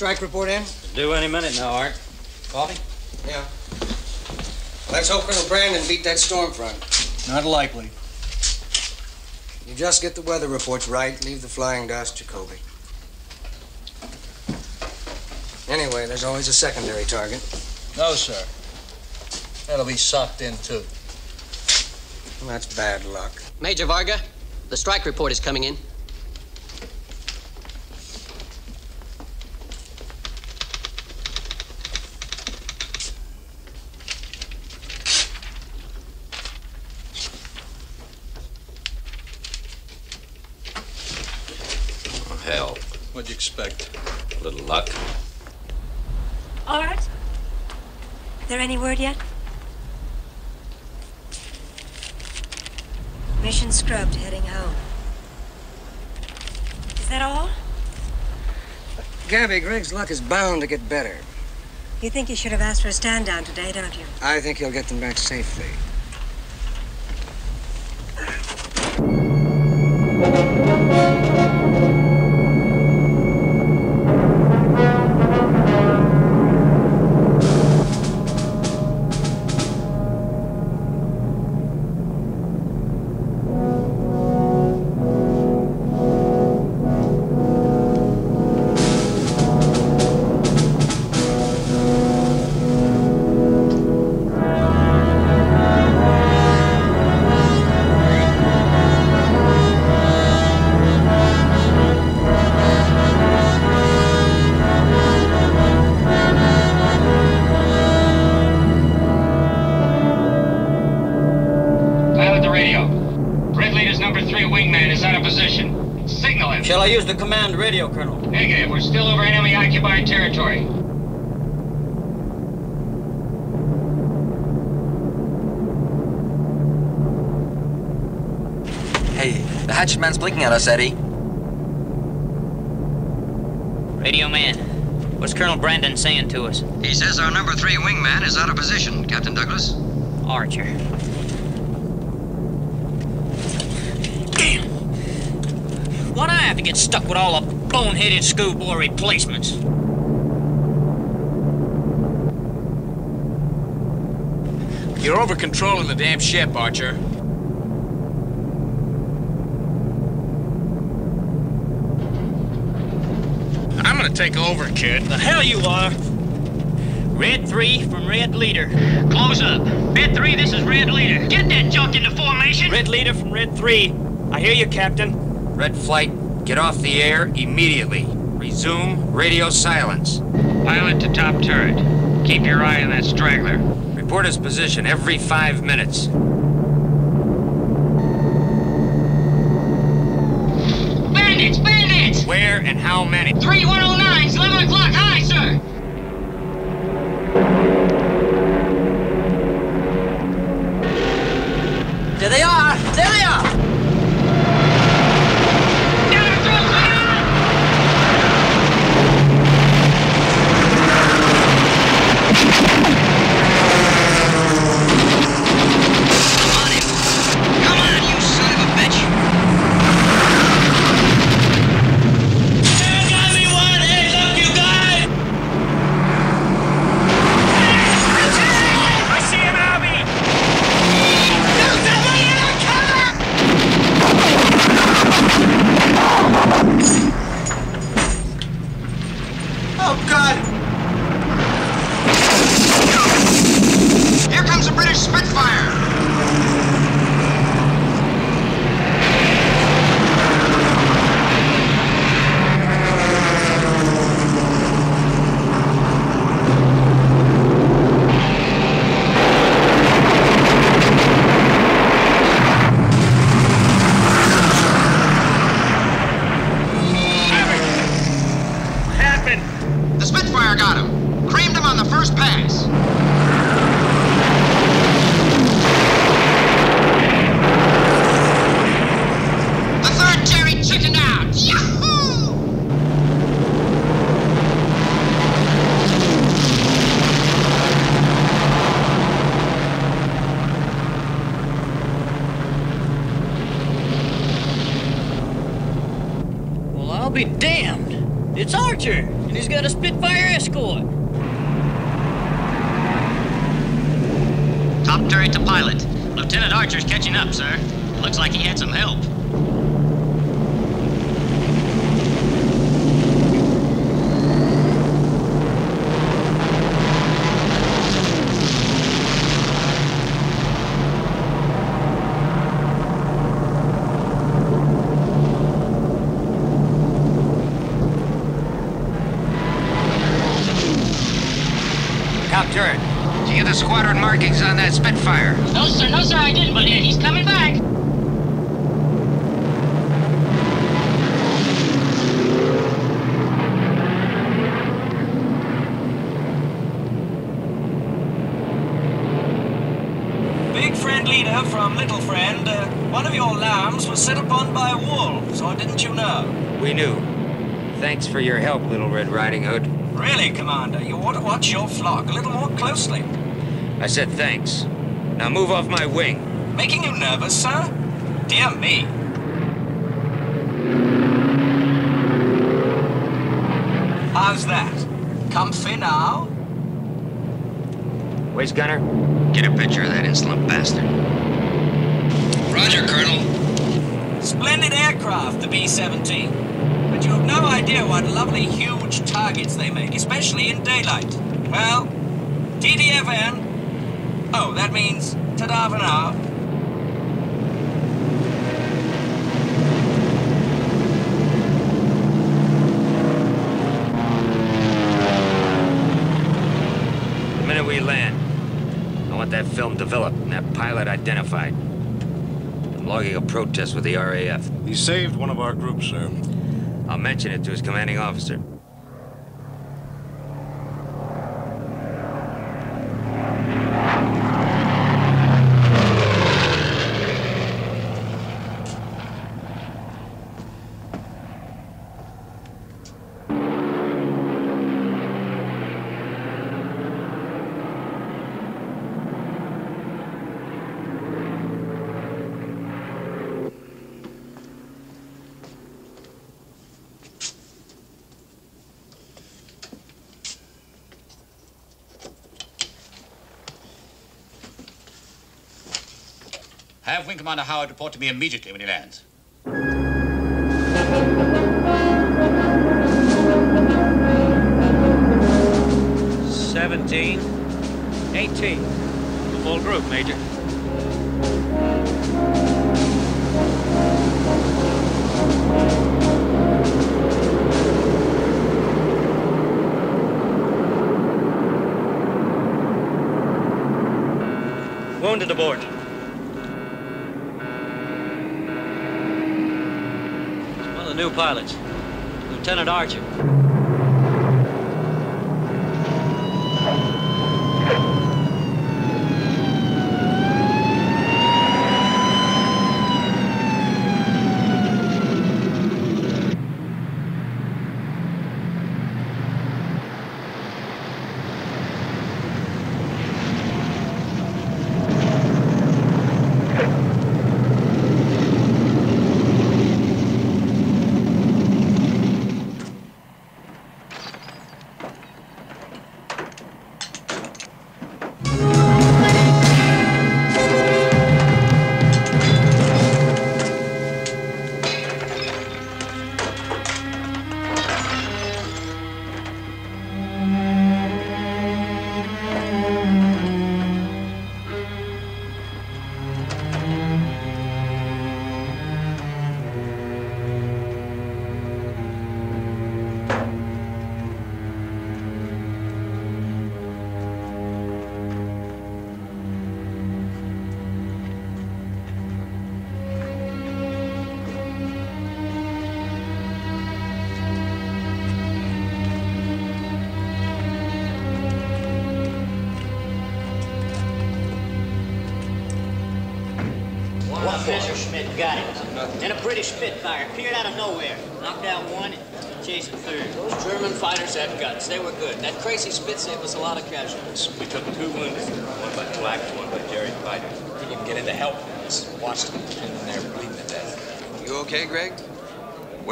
strike report in? Due any minute now, Art. Coffee? Yeah. Let's hope Colonel Brandon beat that storm front. Not likely. You just get the weather reports right, leave the flying dust, Jacoby. Anyway, there's always a secondary target. No, sir. That'll be sucked in, too. Well, that's bad luck. Major Varga, the strike report is coming in. Oh, hell. What'd you expect? A little luck. Art? There any word yet? Mission scrubbed, heading home. Is that all? Gabby, Greg's luck is bound to get better. You think you should have asked for a stand down today, don't you? I think he'll get them back safely. Number three wingman is out of position. Signal him. Shall I use the command radio, Colonel? Negative. We're still over enemy occupied territory. Hey, the hatchman's blinking at us, Eddie. Radio man, what's Colonel Brandon saying to us? He says our number three wingman is out of position, Captain Douglas. Archer. Damn! Why'd I have to get stuck with all the boneheaded schoolboy replacements? You're over controlling the damn ship, Archer. I'm gonna take over, kid. The hell you are! Red 3 from Red Leader. Close up. Red 3, this is Red Leader. Get that junk into formation! Red Leader from Red 3. I hear you, Captain. Red Flight, get off the air immediately. Resume radio silence. Pilot to top turret. Keep your eye on that straggler. Report his position every five minutes. Bandits! Bandits! Where and how many? 3109's 11 o'clock high, sir! Markings on that Spitfire? No, sir, no, sir, I didn't, but uh, he's coming back. Big friend leader from little friend, uh, one of your lambs was set upon by wolves, or didn't you know? We knew. Thanks for your help, Little Red Riding Hood. Really, Commander, you ought to watch your flock a little more closely. I said thanks. Now move off my wing. Making you nervous, sir? Dear me. How's that? Comfy now? Waste gunner? Get a picture of that insolent bastard. Roger, Colonel. Splendid aircraft, the B-17. But you have no idea what lovely huge targets they make, especially in daylight. Well, TTFN. That means ta-da for now. The minute we land, I want that film developed and that pilot identified. I'm logging a protest with the RAF. He saved one of our groups, sir. I'll mention it to his commanding officer. Have Wing Commander Howard report to me immediately when he lands. Seventeen. Eighteen. The full group, Major. Wounded aboard. One of the new pilots, Lieutenant Archer.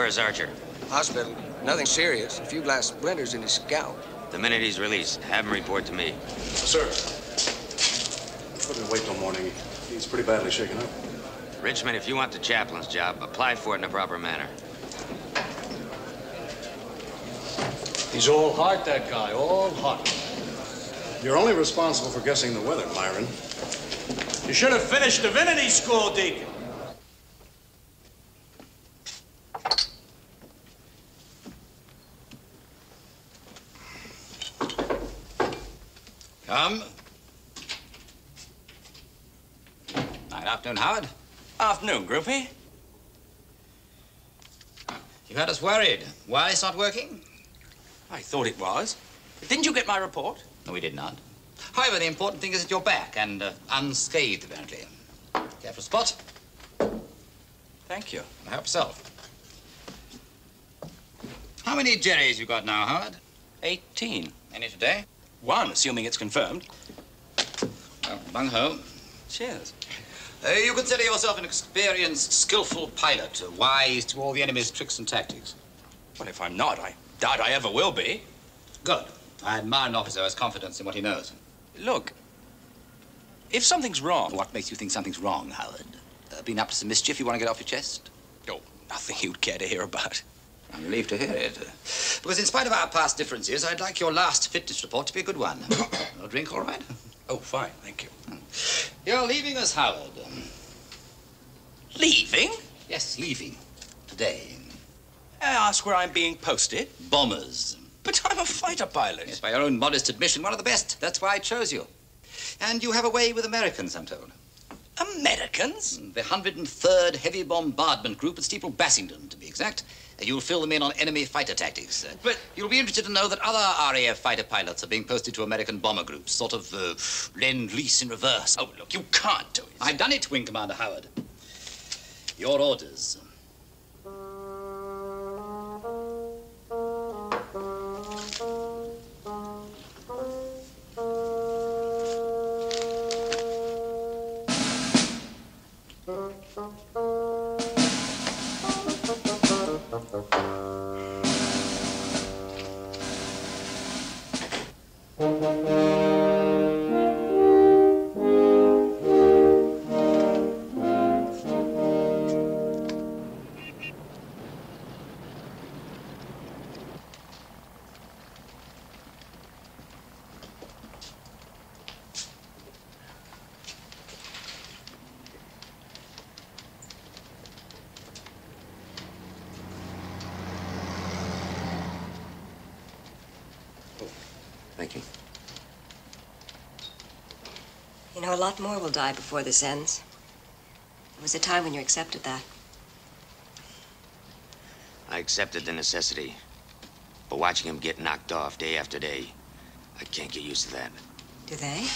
Where's Archer? Hospital. Nothing serious. A few glass splinters in his scalp. The minute he's released, have him report to me. Sir. Couldn't wait till morning. He's pretty badly shaken up. Richmond, if you want the chaplain's job, apply for it in a proper manner. He's all heart, that guy, all heart. You're only responsible for guessing the weather, Myron. You should have finished divinity school, Deacon. Afternoon, Groupie. You had us worried. Why it's not working? I thought it was. Didn't you get my report? No, we did not. However, the important thing is that you're back and uh, unscathed, apparently. Careful spot. Thank you. Help yourself. How many Jerrys you got now, Howard? 18. Any today? One, assuming it's confirmed. Well, bung ho. Cheers. Uh, you consider yourself an experienced, skillful pilot, uh, wise to all the enemy's tricks and tactics. Well, if I'm not, I doubt I ever will be. Good. I admire an officer who has confidence in what he knows. Look, if something's wrong... What makes you think something's wrong, Howard? Uh, been up to some mischief you want to get off your chest? Oh, nothing you'd care to hear about. I'm relieved to hear it. Uh, because in spite of our past differences, I'd like your last fitness report to be a good one. a drink, all right? Oh, fine, thank you. You're leaving us, Howard. Leaving? Yes, leaving. Today. I ask where I'm being posted? Bombers. But I'm a fighter pilot. Yes, by your own modest admission, one of the best. That's why I chose you. And you have a way with Americans, I'm told. Americans? The 103rd Heavy Bombardment Group at Steeple Bassington, to be exact. You'll fill them in on enemy fighter tactics. But you'll be interested to know that other RAF fighter pilots are being posted to American bomber groups, sort of uh, lend-lease in reverse. Oh, look, you can't do it. I've done it, Wing Commander Howard. Your orders. You know, a lot more will die before this ends. There was a time when you accepted that. I accepted the necessity. But watching him get knocked off day after day, I can't get used to that. Do they?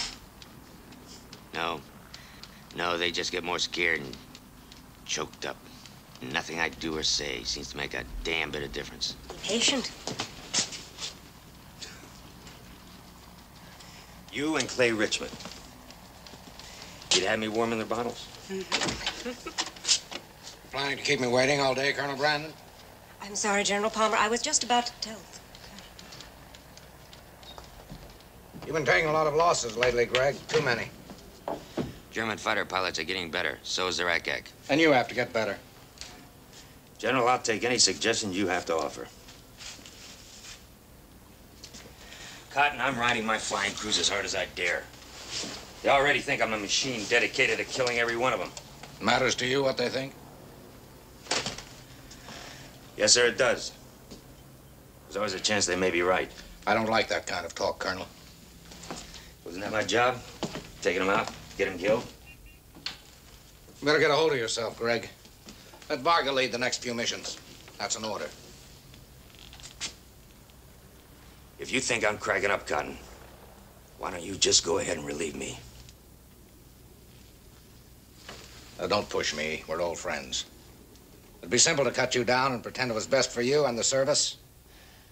No. No, they just get more scared and choked up. Nothing I do or say seems to make a damn bit of difference. Be patient. You and Clay Richmond. You'd have me warming their bottles? Mm-hmm. Planning to keep me waiting all day, Colonel Brandon? I'm sorry, General Palmer. I was just about to tell. You've been taking a lot of losses lately, Greg. Too many. German fighter pilots are getting better. So is the Rakak. And you have to get better. General, I'll take any suggestions you have to offer. Cotton, I'm riding my flying crews as hard as I dare. They already think I'm a machine dedicated to killing every one of them. Matters to you what they think? Yes, sir, it does. There's always a chance they may be right. I don't like that kind of talk, Colonel. Wasn't that my job? Taking them out, get them killed? You better get a hold of yourself, Greg. Let Varga lead the next few missions. That's an order. If you think I'm cracking up, Cotton, why don't you just go ahead and relieve me? Now, don't push me. We're old friends. It'd be simple to cut you down and pretend it was best for you and the service.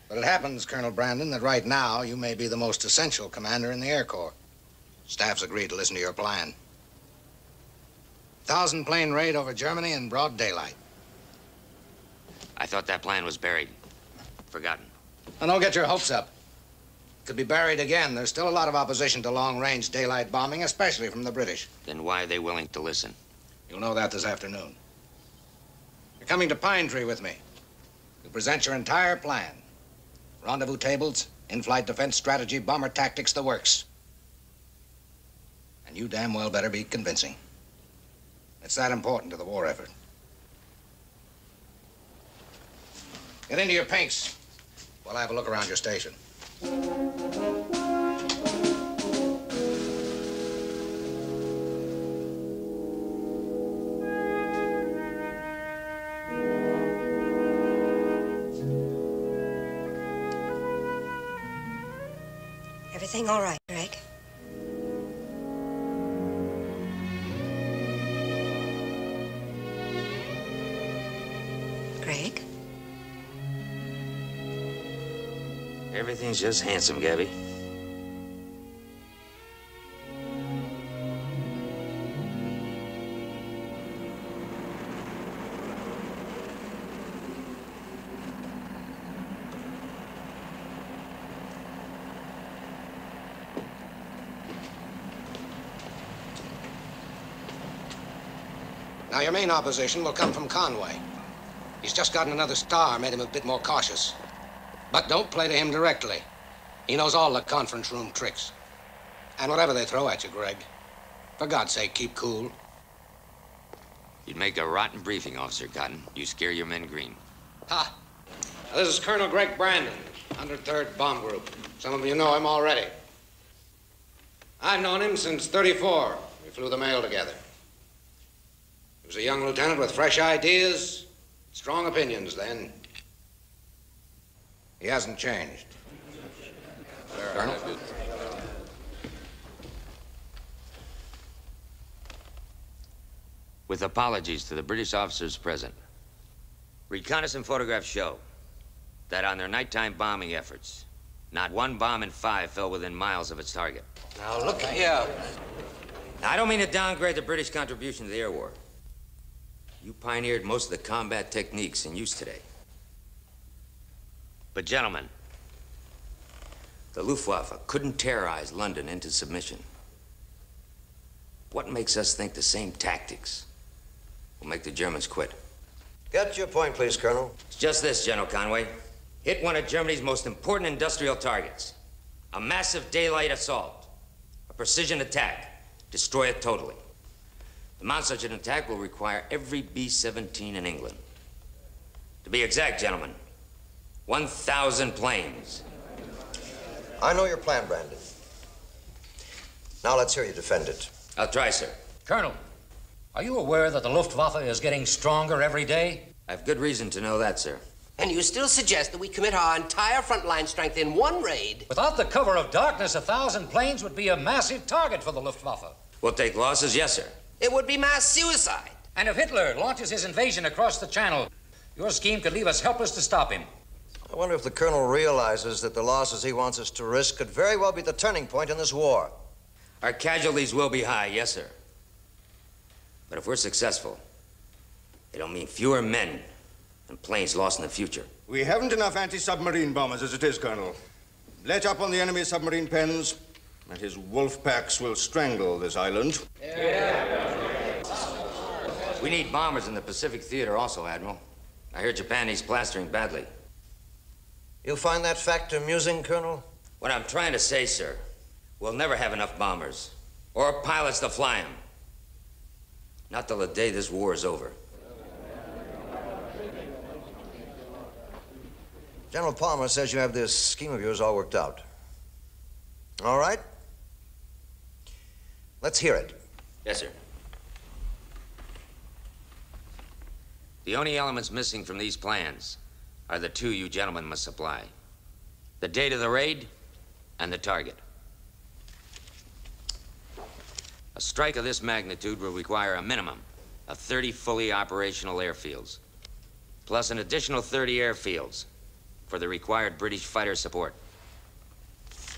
But it happens, Colonel Brandon, that right now you may be the most essential commander in the Air Corps. Staff's agreed to listen to your plan. Thousand plane raid over Germany in broad daylight. I thought that plan was buried. Forgotten. Now, don't get your hopes up. Could be buried again. There's still a lot of opposition to long-range daylight bombing, especially from the British. Then why are they willing to listen? You'll know that this afternoon. You're coming to Pine Tree with me. You'll present your entire plan. Rendezvous tables, in-flight defense strategy, bomber tactics, the works. And you damn well better be convincing. It's that important to the war effort. Get into your pinks while I have a look around your station. Everything all right, Greg? Greg? Everything's just handsome, Gabby. Your main opposition will come from Conway. He's just gotten another star, made him a bit more cautious. But don't play to him directly. He knows all the conference room tricks. And whatever they throw at you, Greg, for God's sake, keep cool. You'd make a rotten briefing officer, Cotton. You scare your men green. Ha! Now, this is Colonel Greg Brandon, 103rd Bomb Group. Some of you know him already. I've known him since 34. We flew the mail together. He was a young lieutenant with fresh ideas, strong opinions then. He hasn't changed. Colonel? With apologies to the British officers present, reconnaissance photographs show that on their nighttime bombing efforts, not one bomb in five fell within miles of its target. Now, look here. Now, I don't mean to downgrade the British contribution to the air war. You pioneered most of the combat techniques in use today. But, gentlemen, the Luftwaffe couldn't terrorize London into submission. What makes us think the same tactics will make the Germans quit? Get your point, please, Colonel. It's just this, General Conway. Hit one of Germany's most important industrial targets. A massive daylight assault. A precision attack. Destroy it totally. To mount such an attack will require every B-17 in England. To be exact, gentlemen, 1,000 planes. I know your plan, Brandon. Now let's hear you defend it. I'll try, sir. Colonel, are you aware that the Luftwaffe is getting stronger every day? I have good reason to know that, sir. And you still suggest that we commit our entire frontline strength in one raid? Without the cover of darkness, a thousand planes would be a massive target for the Luftwaffe. We'll take losses, yes, sir. It would be mass suicide. And if Hitler launches his invasion across the Channel, your scheme could leave us helpless to stop him. I wonder if the Colonel realizes that the losses he wants us to risk could very well be the turning point in this war. Our casualties will be high, yes, sir. But if we're successful, it'll mean fewer men and planes lost in the future. We haven't enough anti-submarine bombers as it is, Colonel. Let up on the enemy submarine pens, and his wolf packs will strangle this island. We need bombers in the Pacific Theater also, Admiral. I hear Japan needs plastering badly. You find that fact amusing, Colonel? What I'm trying to say, sir, we'll never have enough bombers or pilots to fly them. Not till the day this war is over. General Palmer says you have this scheme of yours all worked out. All right? Let's hear it. Yes, sir. The only elements missing from these plans are the two you gentlemen must supply the date of the raid and the target. A strike of this magnitude will require a minimum of 30 fully operational airfields, plus an additional 30 airfields for the required British fighter support.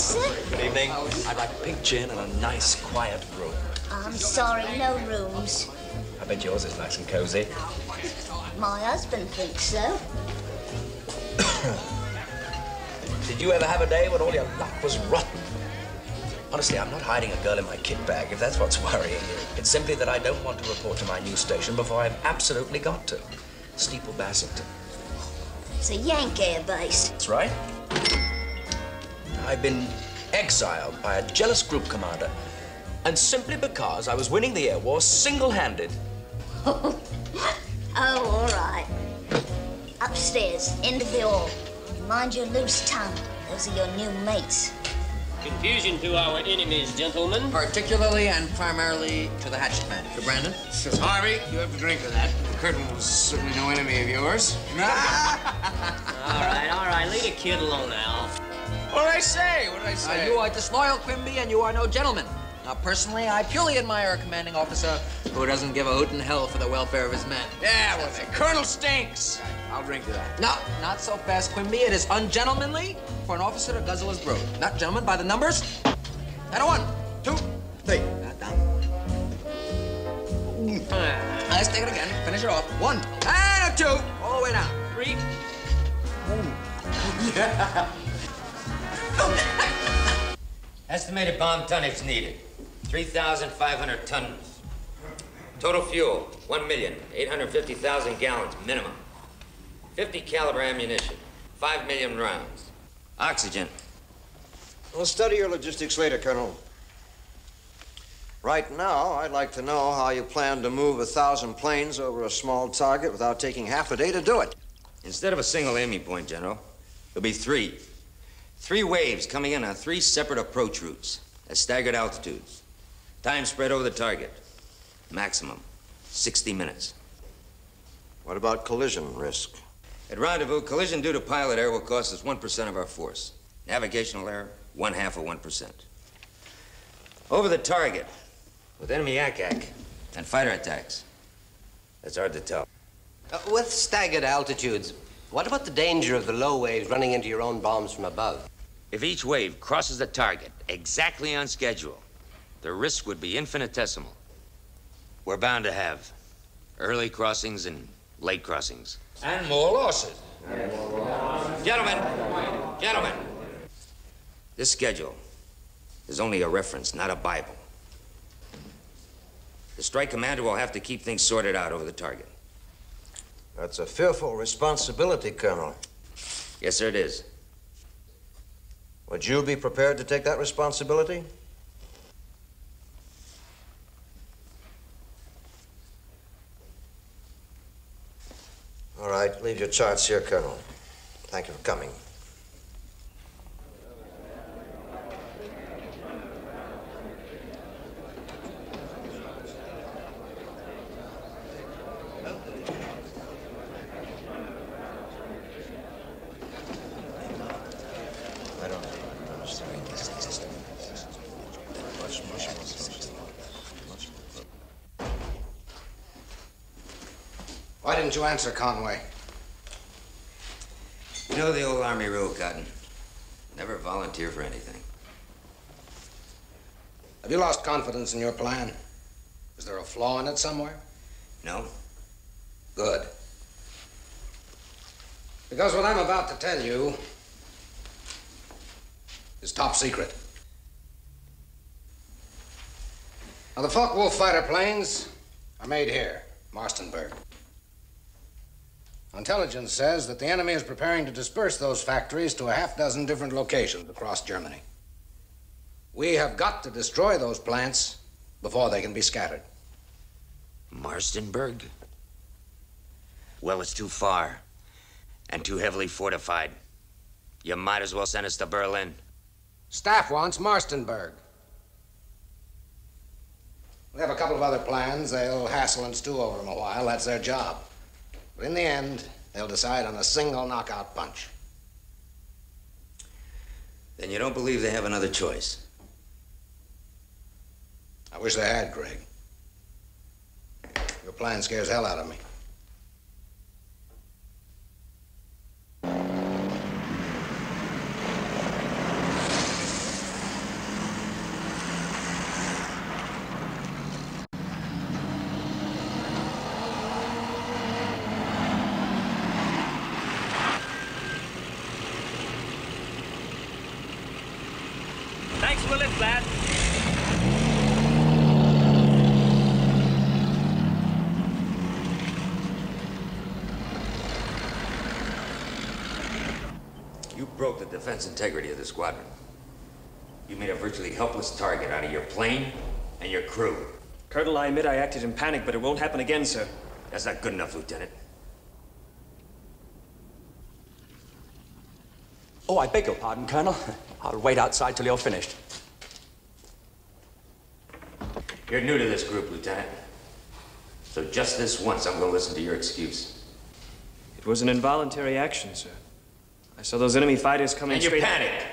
yes, sir? Good evening. I'd like a pink gin and a nice, quiet room. I'm sorry, no rooms. I bet yours is nice and cozy. My husband thinks so. Did you ever have a day when all your luck was rotten? Honestly, I'm not hiding a girl in my kit bag, if that's what's worrying you. It's simply that I don't want to report to my new station before I've absolutely got to. Steeple Bassington. It's a Yankee base. That's right. I've been exiled by a jealous group commander. And simply because I was winning the air war single-handed. oh, all right. Upstairs, end of the hall. Mind your loose tongue. Those are your new mates. Confusion to our enemies, gentlemen. Particularly and primarily to the hatchet man. To Brandon. Says Harvey, you have to drink to that. The curtain was certainly no enemy of yours. all right, all right. Leave the kid alone now. What did I say? What did I say? Uh, you are disloyal, Quimby, and you are no gentleman. Now, personally, I purely admire a commanding officer who doesn't give a hoot in hell for the welfare of his men. Yeah, well, the Colonel stinks. I'll drink to that. No, not so fast, Quimby. It is ungentlemanly for an officer to guzzle his brew. Not gentlemen by the numbers. And a one, two, three. Not down. Let's take it again. Finish it off. One and a two. All the way down. Three. Yeah. Estimated bomb tonnage needed 3,500 tons. Total fuel 1,850,000 gallons minimum. 50 caliber ammunition, 5 million rounds. Oxygen. We'll study your logistics later, Colonel. Right now, I'd like to know how you plan to move a thousand planes over a small target without taking half a day to do it. Instead of a single aiming point, General, there'll be three. Three waves coming in on three separate approach routes at staggered altitudes. Time spread over the target. Maximum 60 minutes. What about collision risk? At rendezvous, collision due to pilot error will cost us 1% of our force. Navigational error, one half of 1%. Over the target, with enemy ack-ack and fighter attacks, that's hard to tell. Uh, with staggered altitudes, what about the danger of the low waves running into your own bombs from above? If each wave crosses the target exactly on schedule, the risk would be infinitesimal. We're bound to have early crossings and late crossings. And more losses. Gentlemen, gentlemen, this schedule is only a reference, not a Bible. The strike commander will have to keep things sorted out over the target. That's a fearful responsibility, Colonel. Yes, sir, it is. Would you be prepared to take that responsibility? All right, leave your charts here, Colonel. Thank you for coming. I don't understand. Much, much, much, Why didn't you answer, Conway? You know the old Army rule, Cotton. Never volunteer for anything. Have you lost confidence in your plan? Is there a flaw in it somewhere? No? Good. Because what I'm about to tell you is top secret. Now, the Focke-Wulf fighter planes are made here, Marstenburg. Intelligence says that the enemy is preparing to disperse those factories to a half dozen different locations across Germany. We have got to destroy those plants before they can be scattered. Marstenburg? Well, it's too far and too heavily fortified. You might as well send us to Berlin. Staff wants Marstenburg. We have a couple of other plans. They'll hassle and stew over them a while. That's their job. But in the end, they'll decide on a single knockout punch. Then you don't believe they have another choice? I wish they had, Greg. Your plan scares hell out of me. Defense integrity of the squadron. You made a virtually helpless target out of your plane and your crew. Colonel, I admit I acted in panic, but it won't happen again, sir. That's not good enough, Lieutenant. Oh, I beg your pardon, Colonel. I'll wait outside till you're finished. You're new to this group, Lieutenant. So just this once, I'm going to listen to your excuse. It was an involuntary action, sir. I saw those enemy fighters coming And you straight. panicked.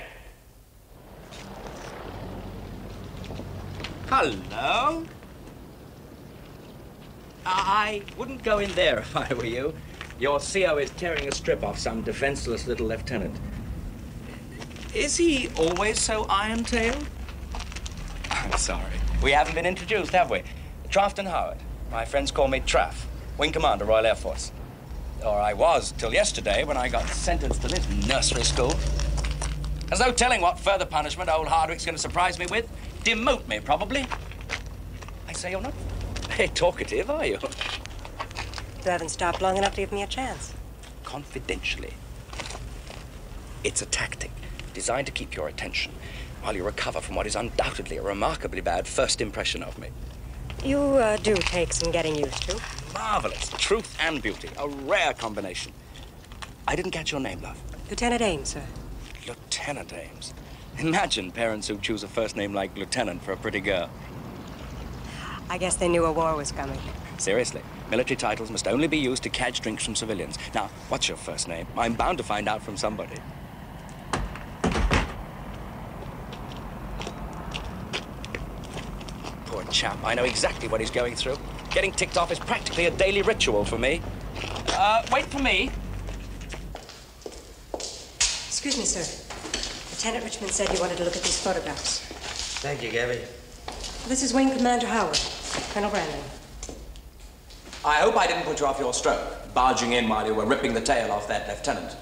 Hello? I wouldn't go in there if I were you. Your CO is tearing a strip off some defenseless little lieutenant. Is he always so iron-tailed? I'm sorry. We haven't been introduced, have we? Trafton Howard. My friends call me Traff, Wing Commander, Royal Air Force. Or I was till yesterday when I got sentenced to this nursery school. There's no telling what further punishment old Hardwick's going to surprise me with. Demote me, probably. I say you're not very talkative, are you? You haven't stopped long enough to give me a chance. Confidentially. It's a tactic designed to keep your attention while you recover from what is undoubtedly a remarkably bad first impression of me. You uh, do take some getting used to. Marvelous. Truth and beauty. A rare combination. I didn't catch your name, love. Lieutenant Ames, sir. Lieutenant Ames. Imagine parents who choose a first name like Lieutenant for a pretty girl. I guess they knew a war was coming. Seriously, military titles must only be used to catch drinks from civilians. Now, what's your first name? I'm bound to find out from somebody. Poor chap. I know exactly what he's going through. Getting ticked off is practically a daily ritual for me. Uh, wait for me. Excuse me, sir. Lieutenant Richmond said you wanted to look at these photographs. Thank you, Gabby. This is Wing Commander Howard, Colonel Brandon. I hope I didn't put you off your stroke, barging in while you were ripping the tail off that lieutenant.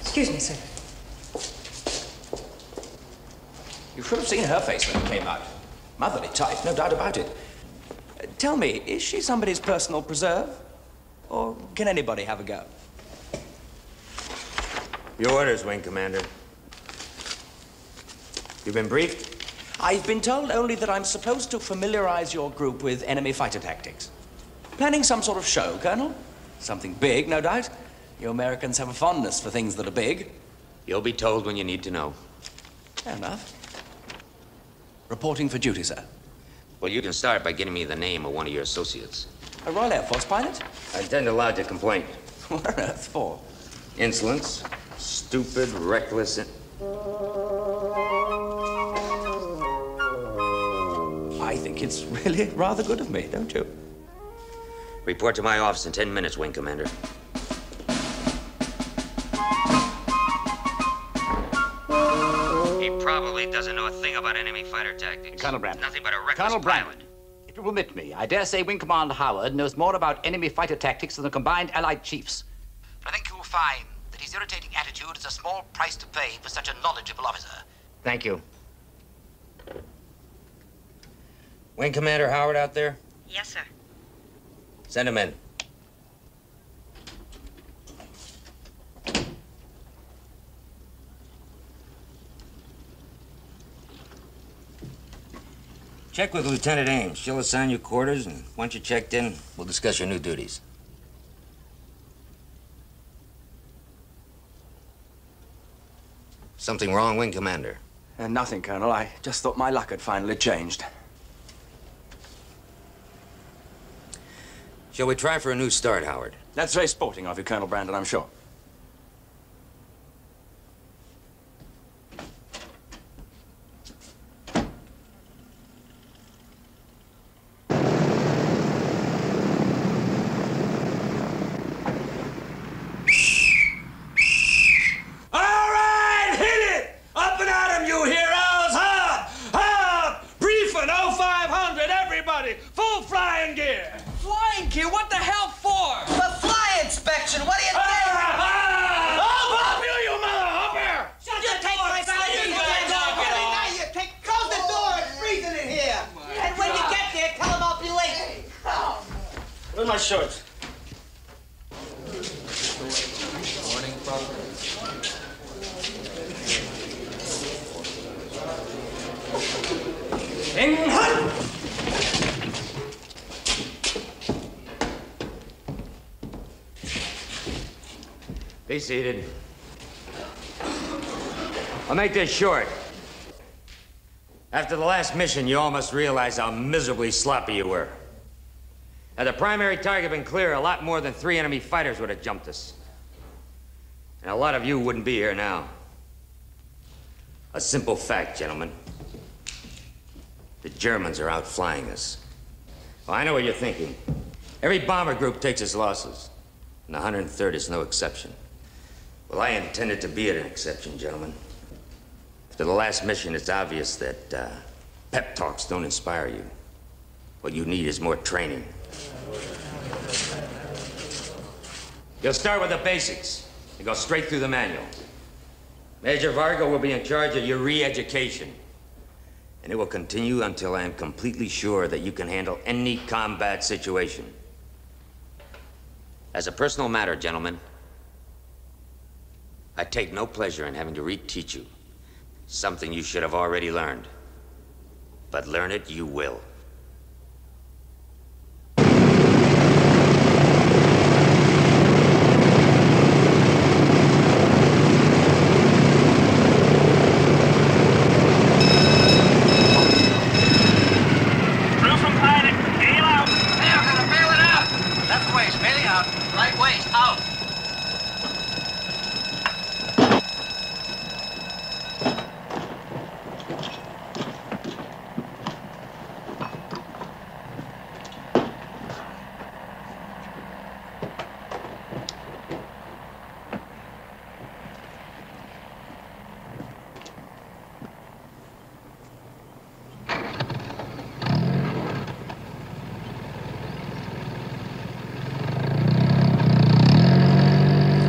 Excuse me, sir. You should have seen her face when it came out. Motherly type, no doubt about it. Uh, tell me, is she somebody's personal preserve? Or can anybody have a go? Your orders, Wing Commander. You've been briefed? I've been told only that I'm supposed to familiarize your group with enemy fighter tactics. Planning some sort of show, Colonel? Something big, no doubt. You Americans have a fondness for things that are big. You'll be told when you need to know. Fair enough. Reporting for duty, sir. Well, you can start by getting me the name of one of your associates. A Royal Air Force pilot? I intend to lodge a complaint. What on earth for? Insolence, stupid, reckless. In- I think it's really rather good of me, don't you? Report to my office in 10 minutes, Wing Commander. Probably doesn't know a thing about enemy fighter tactics. Colonel Brandon. Nothing but a reckless Colonel pilot. If you permit me, I dare say Wing Commander Howard knows more about enemy fighter tactics than the combined Allied chiefs. But I think you'll find that his irritating attitude is a small price to pay for such a knowledgeable officer. Thank you. Wing Commander Howard out there? Yes, sir. Send him in. Check with Lieutenant Ames. She'll assign you quarters, and once you're checked in, we'll discuss your new duties. Something wrong, Wing Commander? Uh, nothing, Colonel. I just thought my luck had finally changed. Shall we try for a new start, Howard? That's very sporting of you, Colonel Brandon, I'm sure. everybody! Full flying gear! Flying gear? What the hell for? The fly inspection. What do you think? I'll pop you, you mother hopper! Shut you take my you guys knock it off. Now you take, close the door. It's freezing in here. And when you get there, tell them I'll be late. Where's my shorts? Morning, Be seated. I'll make this short. After the last mission, you all must realize how miserably sloppy you were. Had the primary target been clear, a lot more than three enemy fighters would have jumped us. And a lot of you wouldn't be here now. A simple fact, gentlemen. The Germans are outflying us. Well, I know what you're thinking. Every bomber group takes its losses, and the 103rd is no exception. Well, I intended to be an exception, gentlemen. After the last mission, it's obvious that uh, pep talks don't inspire you. What you need is more training. You'll start with the basics and go straight through the manual. Major Varga will be in charge of your re-education. And it will continue until I am completely sure that you can handle any combat situation. As a personal matter, gentlemen, I take no pleasure in having to reteach you something you should have already learned. But learn it you will. Through from pilot. Bail out. Hey, I'm gonna bail it out. Left waist, bailing out. Right waist, out.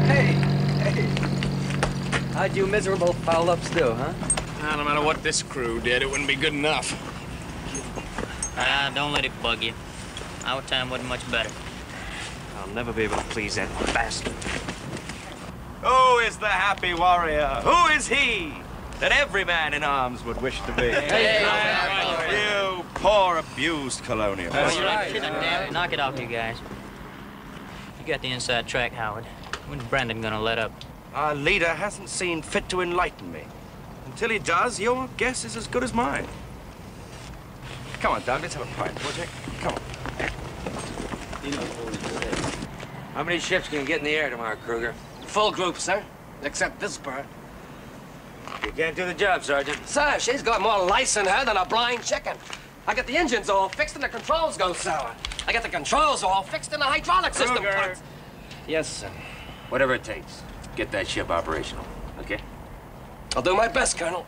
Hey, hey. How'd you miserable foul-ups do, huh? Ah, no matter what this crew did, it wouldn't be good enough. Ah, don't let it bug you. Our time wasn't much better. I'll never be able to please that bastard. Who is the happy warrior? Who is he that every man in arms would wish to be? you poor abused colonial. That's right. Knock it off, you guys. You got the inside track, Howard. When's Brandon gonna let up? Our leader hasn't seen fit to enlighten me. Until he does, your guess is as good as mine. Come on, Doug, let's have a pint, would you? Come on. How many ships can you get in the air tomorrow, Kruger? Full group, sir. Except this bird. You can't do the job, Sergeant. Sir, she's got more lice in her than a blind chicken. I got the engines all fixed and the controls go sour. I got the controls all fixed and the hydraulic system Kruger. parts. Yes, sir. Whatever it takes. Get that ship operational, okay? I'll do my best, Colonel.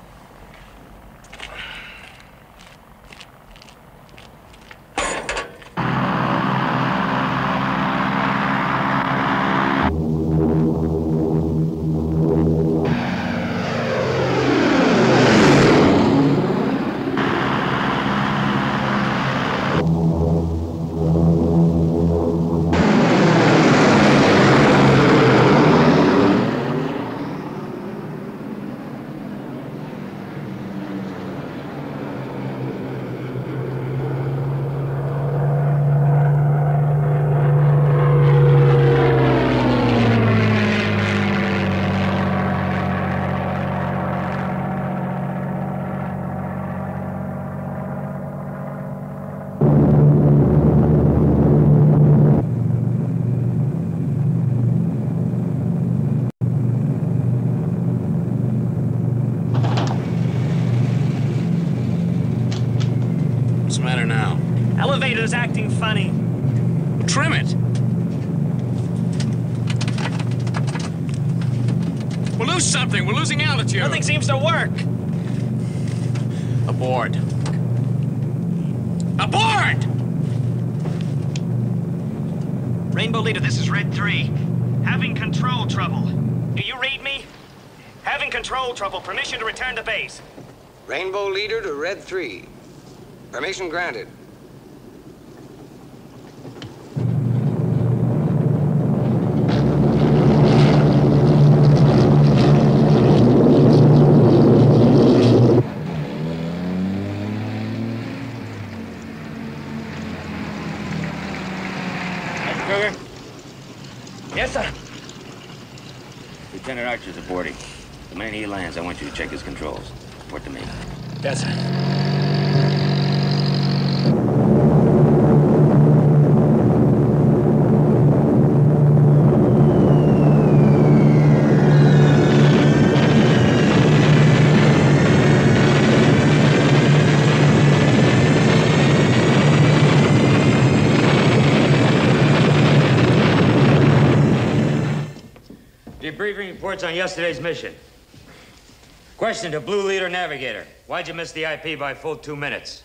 What's the matter now? Elevator's acting funny. Trim it. We'll lose something. We're losing altitude. Nothing seems to work. Aboard. Aboard! Rainbow Leader, this is Red 3. Having control trouble. Do you read me? Having control trouble. Permission to return to base. Rainbow Leader to Red 3. Permission granted. Kruger? Yes, sir. Lieutenant Archer's aboarding. The minute he lands, I want you to check his controls. Report to me. Debriefing reports on yesterday's mission. Question to Blue Leader Navigator. Why'd you miss the IP by full two minutes?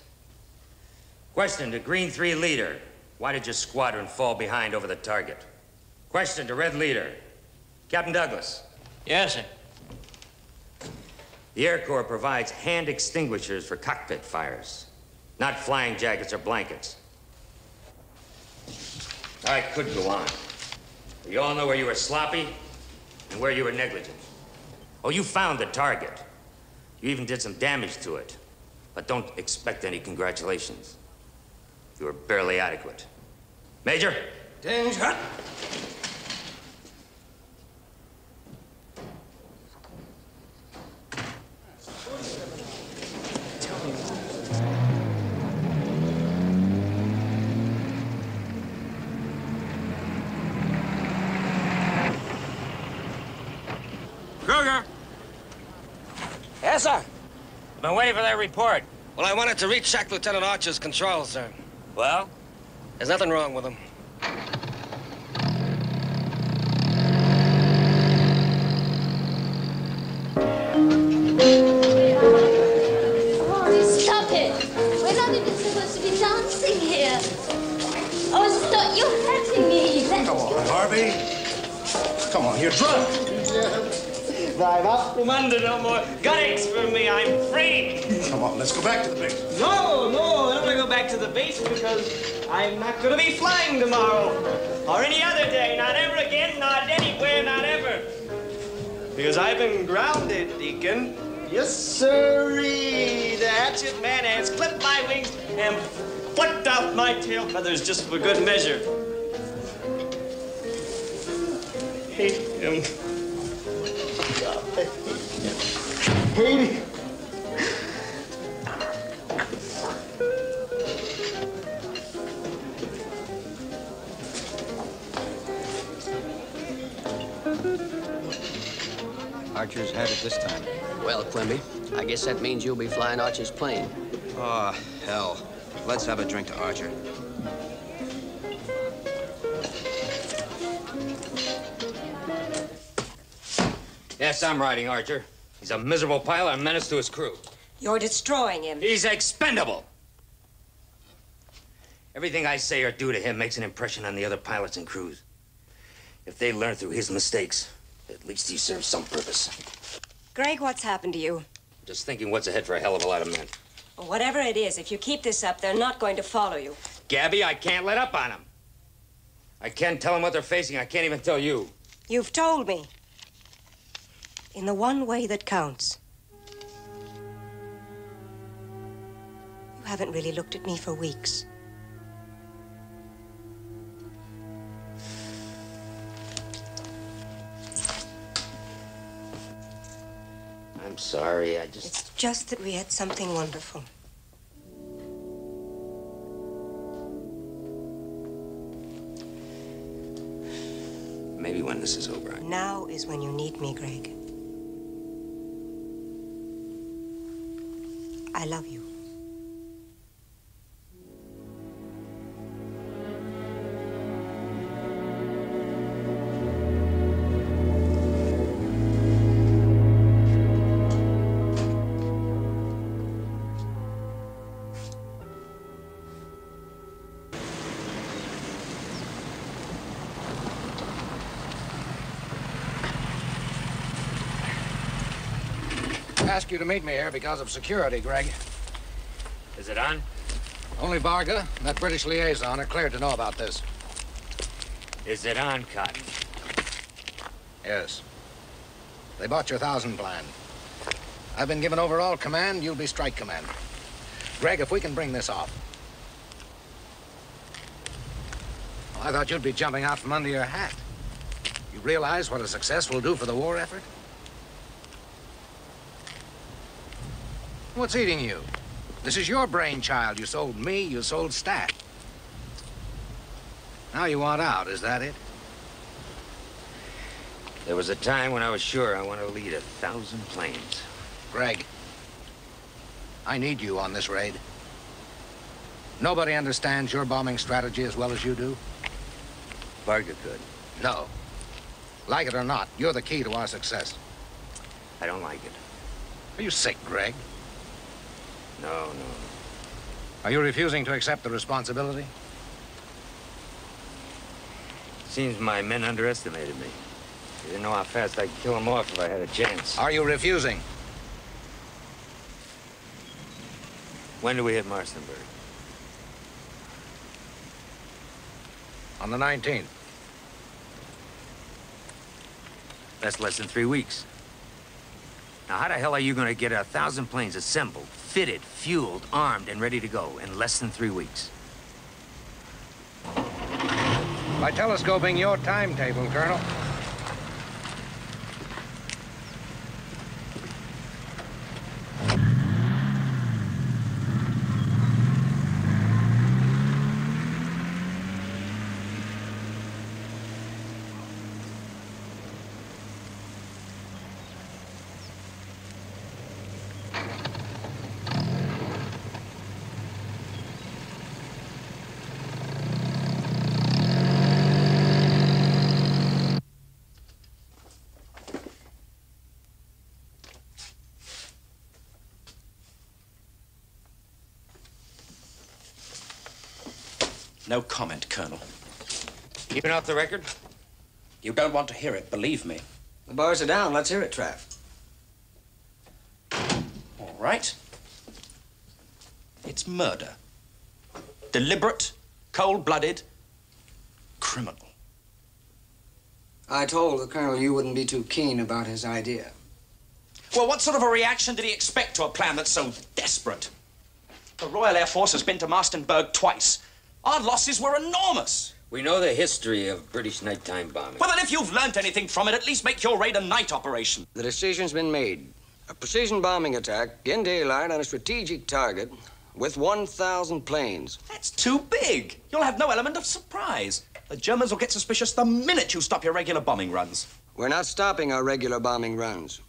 Question to Green 3 Leader. Why did your squadron fall behind over the target? Question to Red Leader. Captain Douglas. Yes, sir. The Air Corps provides hand extinguishers for cockpit fires, not flying jackets or blankets. I could go on. You all know where you were sloppy and where you were negligent. Oh, you found the target. You even did some damage to it. But don't expect any congratulations. You were barely adequate. Major? Danger. Been waiting for that report. Well, I wanted to recheck Lieutenant Archer's controls, sir. Well? There's nothing wrong with them. Oh, stop it! We're not even supposed to be dancing here. Oh, stop! You're hurting me. Let Come on, Harvey. Come on, you're drunk. Drive up from under no more guttings for me. I'm free. Come on, let's go back to the base. No, no, I don't want to go back to the base because I'm not going to be flying tomorrow or any other day. Not ever again, not anywhere, not ever. Because I've been grounded, Deacon. Yes, sirree. The hatchet man has clipped my wings and plucked out my tail feathers just for good measure. Hate him. Hate him. Archer's had it this time. Well, Quimby, I guess that means you'll be flying Archer's plane. Oh, hell. Let's have a drink to Archer. Yes, I'm riding Archer. He's a miserable pilot, a menace to his crew. You're destroying him. He's expendable. Everything I say or do to him makes an impression on the other pilots and crews. If they learn through his mistakes, at least he serves some purpose. Greg, what's happened to you? Just thinking what's ahead for a hell of a lot of men. Well, whatever it is, if you keep this up, they're not going to follow you. Gabby, I can't let up on them. I can't tell them what they're facing. I can't even tell you. You've told me. In the one way that counts. You haven't really looked at me for weeks. I'm sorry. I just. It's just that we had something wonderful. Maybe when this is over. I... Now is when you need me, Greg. I love you. Asked you to meet me here because of security, Greg. Is it on? Only Varga and that British liaison are cleared to know about this. Is it on, Cotton? Yes. They bought your thousand plan. I've been given overall command, you'll be strike command. Greg, if we can bring this off. Well, I thought you'd be jumping out from under your hat. You realize what a success will do for the war effort? What's eating you? This is your brainchild. You sold me, you sold Stat. Now you want out, is that it? There was a time when I was sure I wanted to lead a thousand planes. Greg, I need you on this raid. Nobody understands your bombing strategy as well as you do. Varga could. No. Like it or not, you're the key to our success. I don't like it. Are you sick, Greg? No, no. Are you refusing to accept the responsibility? Seems my men underestimated me. They didn't know how fast I'd kill them off if I had a chance. Are you refusing? When do we hit Marstonburg? On the 19th. That's less than three weeks. Now, how the hell are you going to get a thousand planes assembled, fitted, fueled, armed, and ready to go in less than three weeks? By telescoping your timetable, Colonel. No comment, Colonel. Keeping off the record? You don't want to hear it, believe me. The bars are down. Let's hear it, Trav. All right. It's murder. Deliberate, cold-blooded, criminal. I told the colonel you wouldn't be too keen about his idea. Well, what sort of a reaction did he expect to a plan that's so desperate? The Royal Air Force has been to Marstonburg twice. Our losses were enormous. We know the history of British nighttime bombing. Well, then, if you've learnt anything from it, at least make your raid a night operation. The decision's been made. A precision bombing attack in daylight on a strategic target with 1,000 planes. That's too big. You'll have no element of surprise. The Germans will get suspicious the minute you stop your regular bombing runs. We're not stopping our regular bombing runs.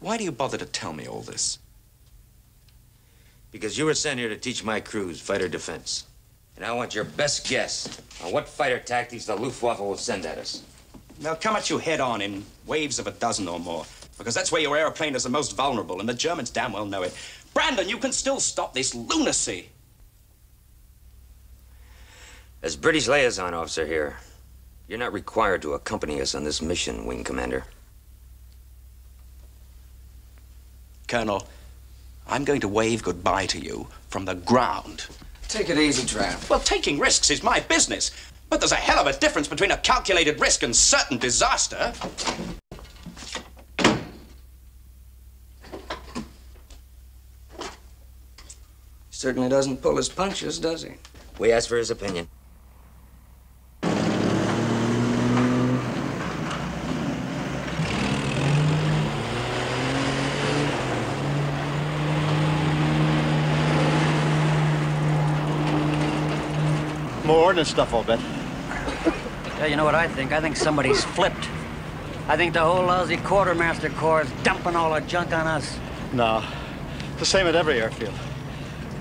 Why do you bother to tell me all this? Because you were sent here to teach my crews fighter defense. And I want your best guess on what fighter tactics the Luftwaffe will send at us. They'll come at you head on in waves of a dozen or more. Because that's where your airplane is the most vulnerable, and the Germans damn well know it. Brandon, you can still stop this lunacy. As British liaison officer here, you're not required to accompany us on this mission, Wing Commander. Colonel, I'm going to wave goodbye to you from the ground. Take it easy, Trav. Well, taking risks is my business. But there's a hell of a difference between a calculated risk and certain disaster. Certainly doesn't pull his punches, does he? We asked for his opinion. More ordnance stuff, I'll bet. Yeah, you know what I think? I think somebody's flipped. I think the whole lousy quartermaster corps is dumping all our junk on us. No. It's the same at every airfield.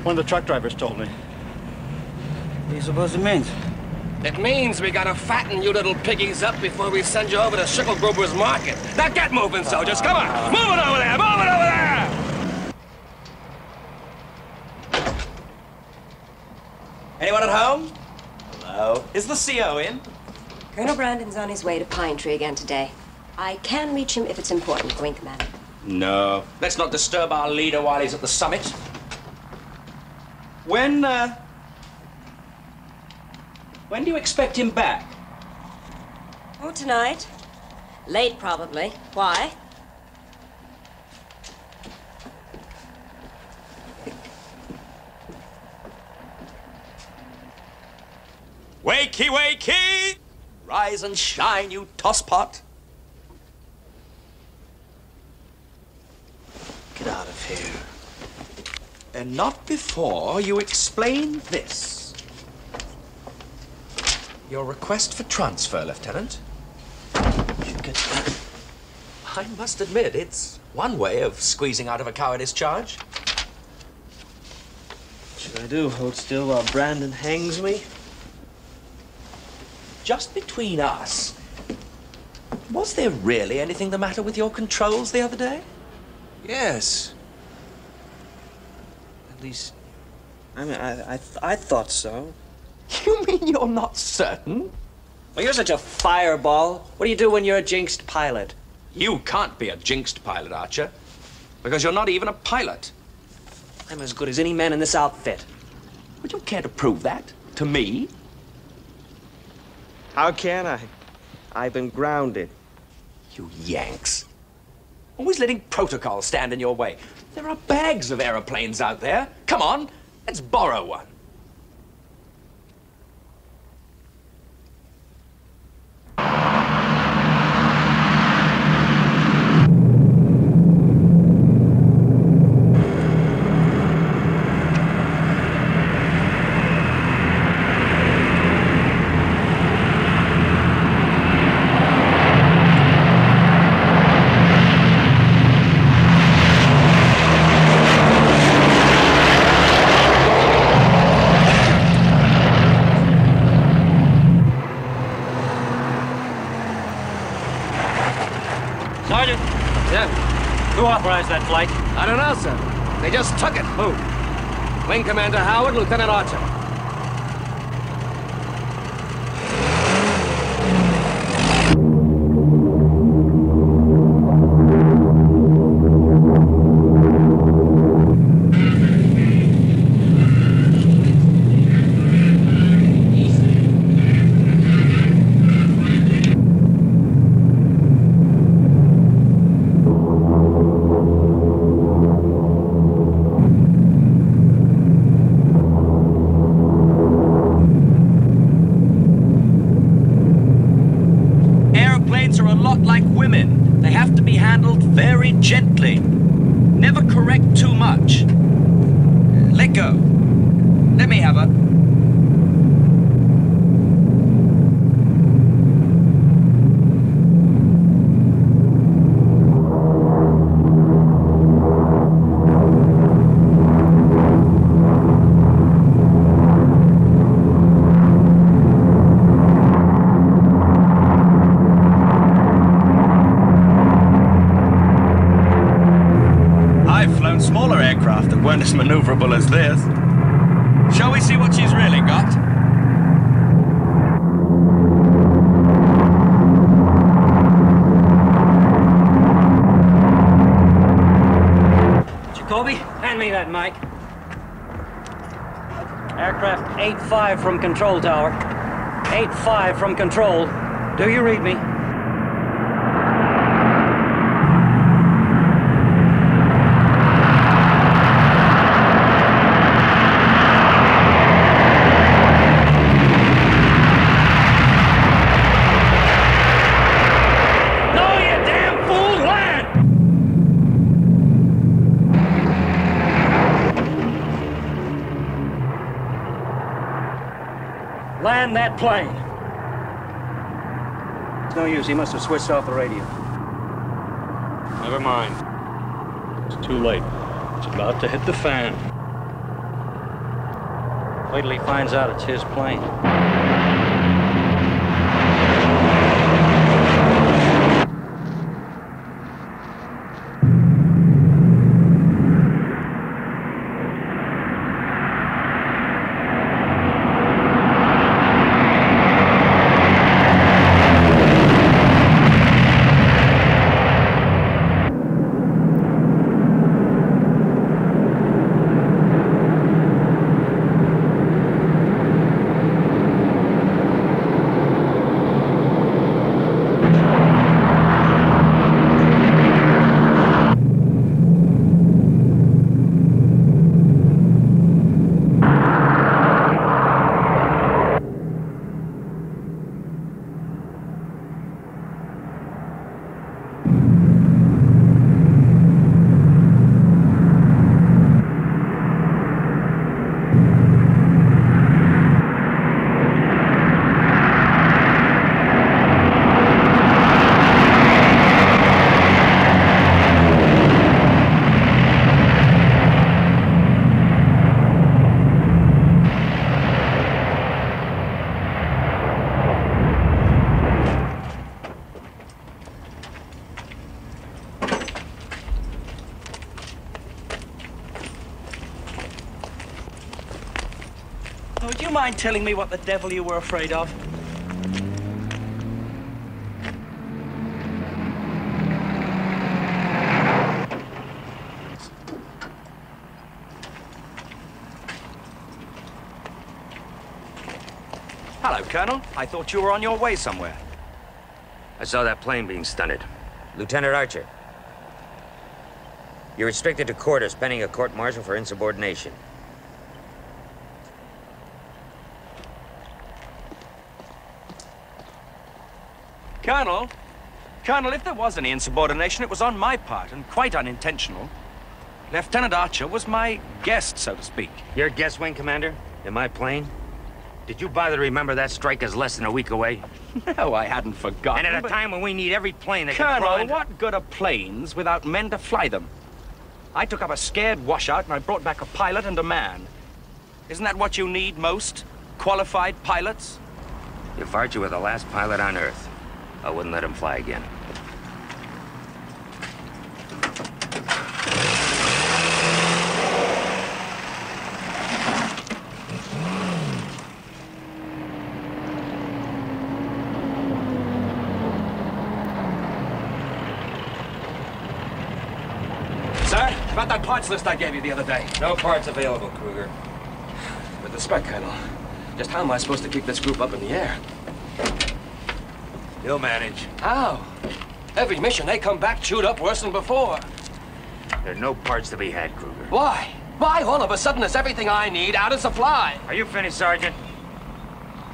One of the truck drivers told me. What are you supposed to mean? It means we gotta fatten you little piggies up before we send you over to Schicklgruber's market. Now get moving, soldiers. Come on. Move it over there. Move it over there. Anyone at home? Hello. Is the CO in? Colonel Brandon's on his way to Pine Tree again today. I can reach him if it's important, Wink Man. No. Let's not disturb our leader while he's at the summit. When, uh... When do you expect him back? Oh, tonight. Late, probably. Why? Wakey, wakey! Rise and shine, you tosspot. Get out of here. And not before you explain this. Your request for transfer, Lieutenant. I must admit, it's one way of squeezing out of a cowardice charge. What should I do? Hold still while Brandon hangs me? Just between us, was there really anything the matter with your controls the other day? Yes. At least, I mean, I, I, I thought so. You mean you're not certain? Well, you're such a fireball. What do you do when you're a jinxed pilot? You can't be a jinxed pilot, Archer, because you're not even a pilot. I'm as good as any man in this outfit. Would you care to prove that to me? How can I? I've been grounded. You Yanks. Always letting protocol stand in your way. There are bags of aeroplanes out there. Come on, let's borrow one. Sergeant. Yeah. Who flight? I don't know, sir. They just took it. Who? Wing Commander Howard, Lieutenant Archer. Control tower. 8-5 from control. Do you read me? No, you damn fool! Land! Land that plane. It's no use. He must have switched off the radio. Never mind. It's too late. It's about to hit the fan. Wait till he finds out it's his plane. Telling me what the devil you were afraid of? Hello, Colonel. I thought you were on your way somewhere. I saw that plane being stunted. Lieutenant Archer. You're restricted to quarters pending a court martial for insubordination. Colonel, Colonel, if there was any insubordination, it was on my part, and quite unintentional. Lieutenant Archer was my guest, so to speak. Your guest wing commander? In my plane? Did you bother to remember that strike is less than a week away? No, I hadn't forgotten. And at a time when we need every plane that can Colonel, what good are planes without men to fly them? I took up a scared washout and I brought back a pilot and a man. Isn't that what you need most? Qualified pilots? If Archer were the last pilot on Earth, I wouldn't let him fly again. Sir, about that parts list I gave you the other day. No parts available, Kruger. With the spec Colonel, just how am I supposed to keep this group up in the air? He'll manage. How? Every mission, they come back chewed up worse than before. There are no parts to be had, Kruger. Why? Why all of a sudden is everything I need out of supply? Are you finished, Sergeant?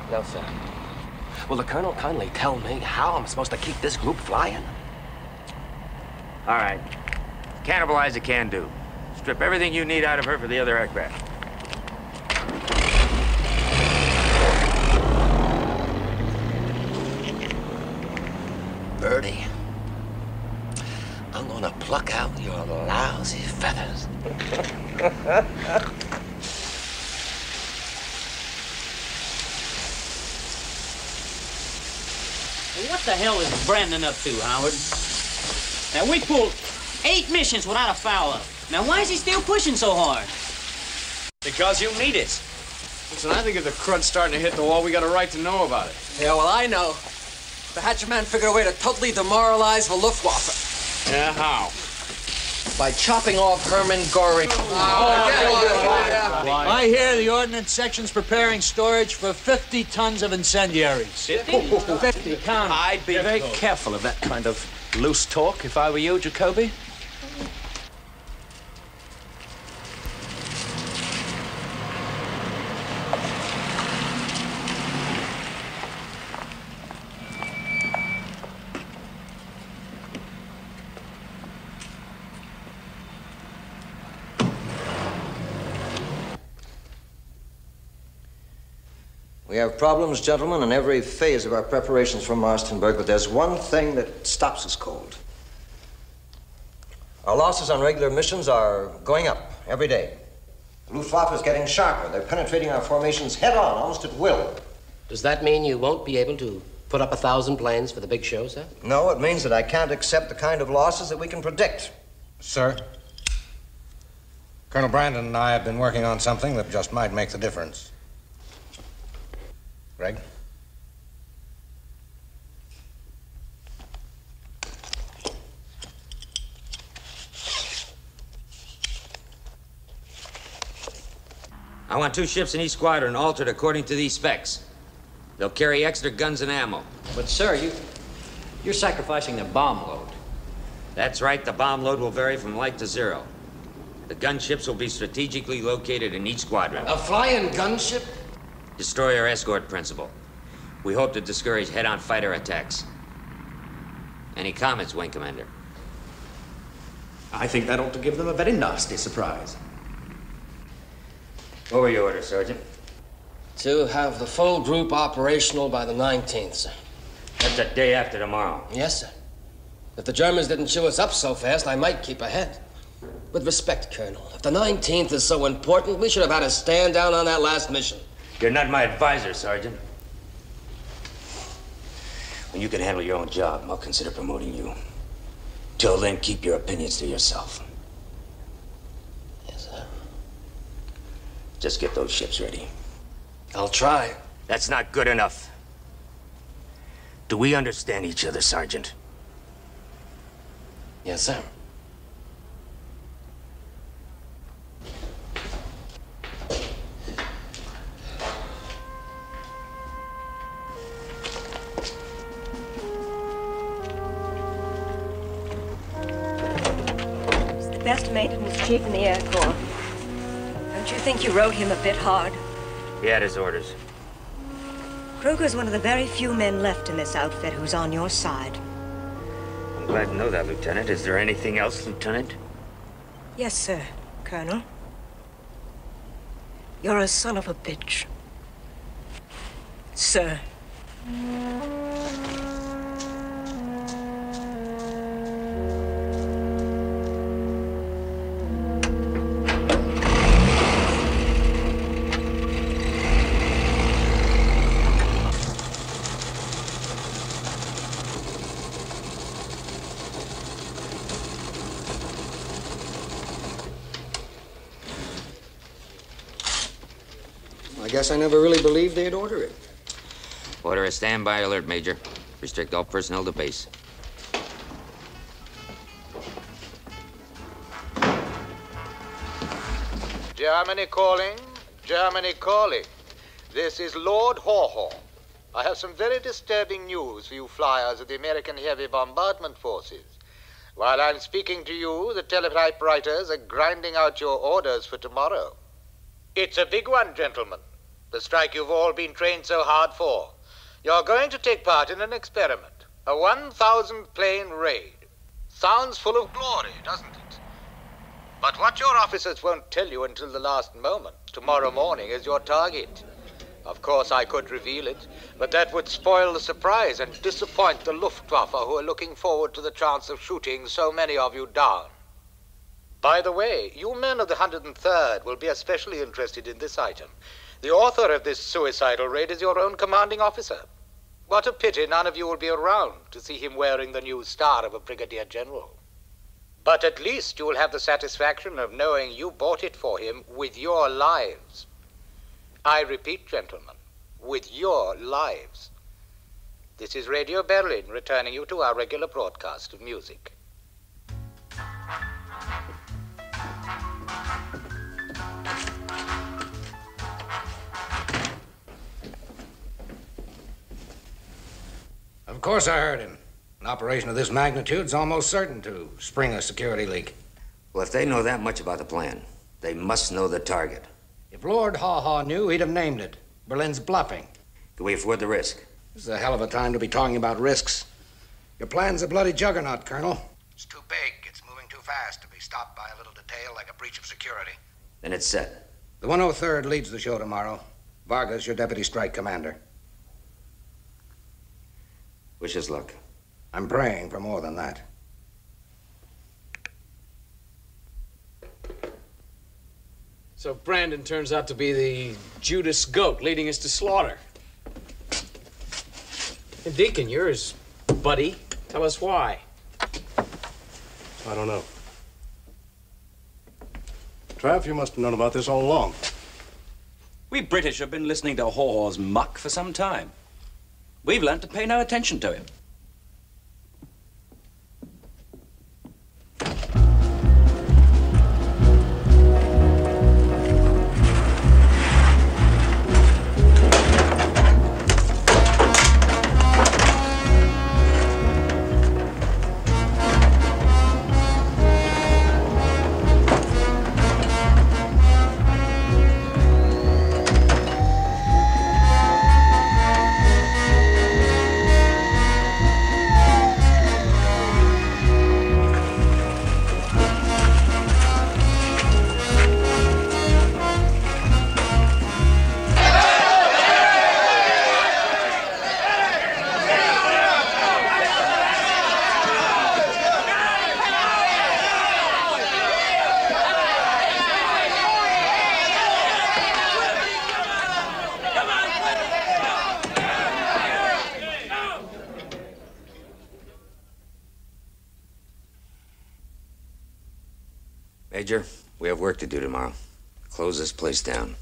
No, sir. Will the Colonel kindly tell me how I'm supposed to keep this group flying? All right. Cannibalize a can do. Strip everything you need out of her for the other aircraft. Birdie, I'm gonna pluck out your lousy feathers. What the hell is Brandon up to, Howard? Now, we pulled eight missions without a foul up. Now, why is he still pushing so hard? Because you need it. Listen, I think if the crud's starting to hit the wall, we got a right to know about it. Yeah, well, I know. The Hatchet Man figured a way to totally demoralize the Luftwaffe. Yeah, how? By chopping off Herman Goring. Oh, I hear the ordnance section's preparing storage for 50 tons of incendiaries. 50? 50, count 'em. I'd be very careful of that kind of loose talk if I were you, Jacoby. We have problems, gentlemen, in every phase of our preparations for Marstenburg, but there's one thing that stops us cold. Our losses on regular missions are going up every day. The Luftwaffe is getting sharper. They're penetrating our formations head on, almost at will. Does that mean you won't be able to put up a thousand planes for the big show, sir? No, it means that I can't accept the kind of losses that we can predict. Sir? Colonel Brandon and I have been working on something that just might make the difference. Greg? I want two ships in each squadron altered according to these specs. They'll carry extra guns and ammo. But, sir, you, you're sacrificing the bomb load. That's right, the bomb load will vary from light to zero. The gunships will be strategically located in each squadron. A flying gunship? Destroyer escort principle. We hope to discourage head-on fighter attacks. Any comments, Wing Commander? I think that ought to give them a very nasty surprise. What were your orders, Sergeant? To have the full group operational by the 19th, sir. That's a day after tomorrow. Yes, sir. If the Germans didn't chew us up so fast, I might keep ahead. With respect, Colonel, if the 19th is so important, we should have had a stand down on that last mission. You're not my advisor, Sergeant. When you can handle your own job, I'll consider promoting you. Till then, keep your opinions to yourself. Yes, sir. Just get those ships ready. I'll try. That's not good enough. Do we understand each other, Sergeant? Yes, sir. Chief in the Air Corps. Don't you think you wrote him a bit hard? He had his orders. Kruger's one of the very few men left in this outfit who's on your side. I'm glad to know that, Lieutenant. Is there anything else, Lieutenant? Yes, sir, Colonel. You're a son of a bitch. Sir. Guess I never really believed they'd order it. Order a standby alert, Major. Restrict all personnel to base. Germany calling, Germany calling. This is Lord Haw-Haw. I have some very disturbing news for you flyers of the American Heavy Bombardment Forces. While I'm speaking to you, the teletypewriters are grinding out your orders for tomorrow. It's a big one, gentlemen. The strike you've all been trained so hard for. You're going to take part in an experiment. A 1,000 plane raid. Sounds full of glory, doesn't it? But what your officers won't tell you until the last moment, tomorrow morning, is your target. Of course, I could reveal it, but that would spoil the surprise and disappoint the Luftwaffe who are looking forward to the chance of shooting so many of you down. By the way, you men of the 103rd will be especially interested in this item. The author of this suicidal raid is your own commanding officer. What a pity none of you will be around to see him wearing the new star of a brigadier general. But at least you will have the satisfaction of knowing you bought it for him with your lives. I repeat, gentlemen, with your lives. This is Radio Berlin returning you to our regular broadcast of music. Course I heard him. An operation of this magnitude's almost certain to spring a security leak. Well, if they know that much about the plan, they must know the target. If Lord Haw Haw knew, he'd have named it. Berlin's bluffing. Can we afford the risk? This is a hell of a time to be talking about risks. Your plan's a bloody juggernaut, Colonel. It's too big. It's moving too fast to be stopped by a little detail like a breach of security. Then it's set. The 103rd leads the show tomorrow. Varga's, your deputy strike commander. Wish us luck. I'm praying for more than that. So Brandon turns out to be the Judas goat leading us to slaughter. And Deacon, you're his buddy. Tell us why. I don't know. Trav, you must have known about this all along. We British have been listening to Haw-Haw's muck for some time. We've learned to pay no attention to him. Close this place down.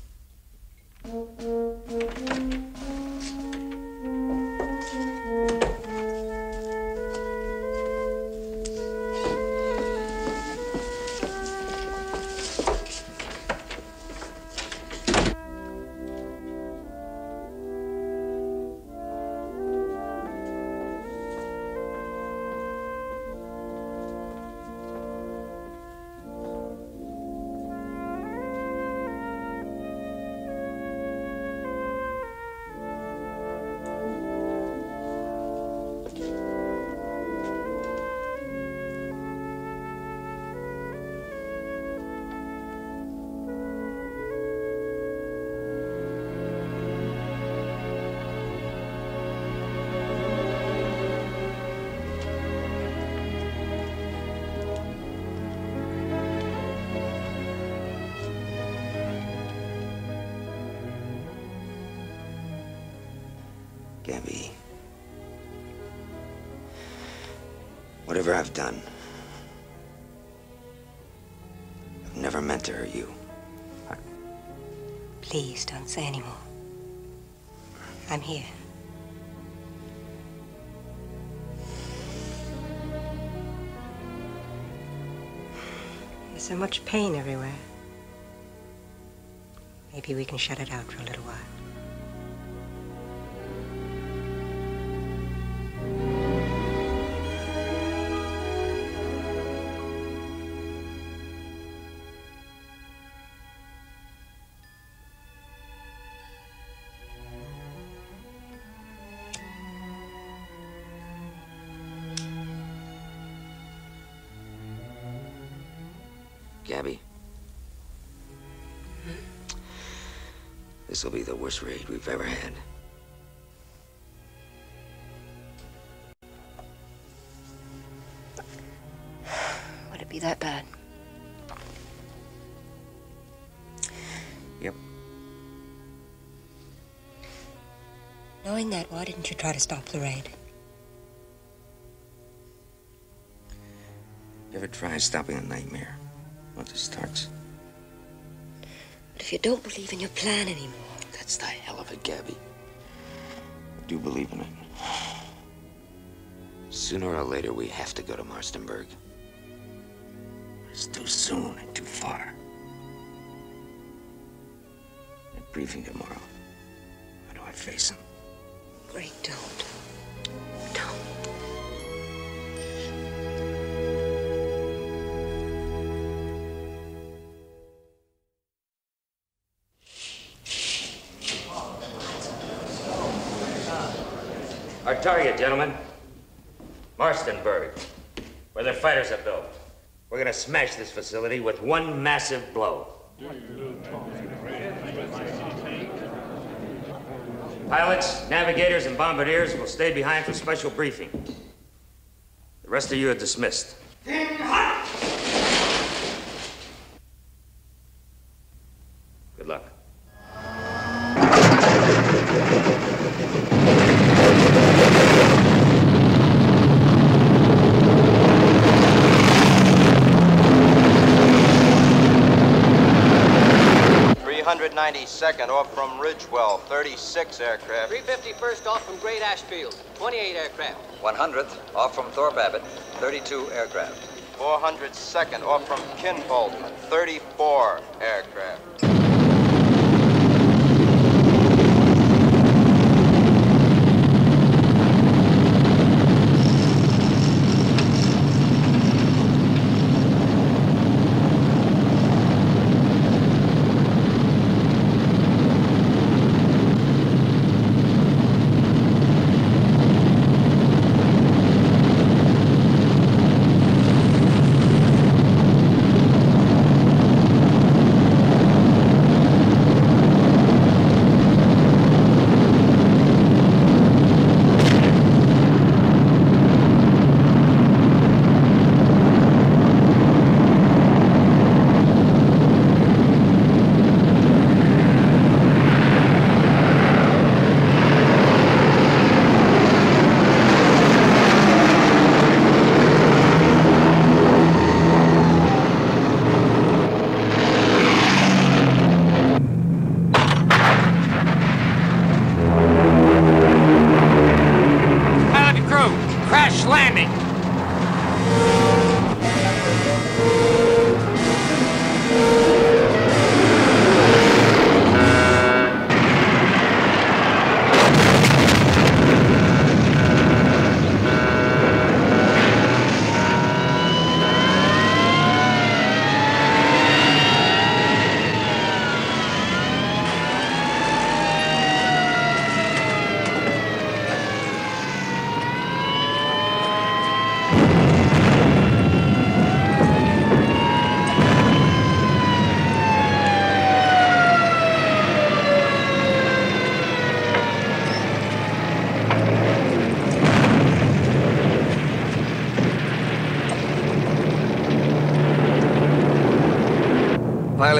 Gabby. Whatever I've done, I've never meant to hurt you. Please don't say any more. I'm here. There's so much pain everywhere. Maybe we can shut it out for a little while. This will be the worst raid we've ever had. Would it be that bad? Yep. Knowing that, why didn't you try to stop the raid? You ever try stopping a nightmare once it starts? But if you don't believe in your plan anymore, That's the hell of it, Gabby. I do believe in it. Sooner or later, we have to go to Marstenberg. It's too soon and too far. At briefing tomorrow, how do I face him? great don't. Our target, gentlemen. Marstenberg, where their fighters are built. We're gonna smash this facility with one massive blow. Pilots, navigators, and bombardiers will stay behind for special briefing. The rest of you are dismissed. 2nd off from Ridgewell, 36 aircraft. 351st off from Great Ashfield, 28 aircraft. 100th off from Thorpe Abbott, 32 aircraft. 402nd off from Kimbolton, 34 aircraft.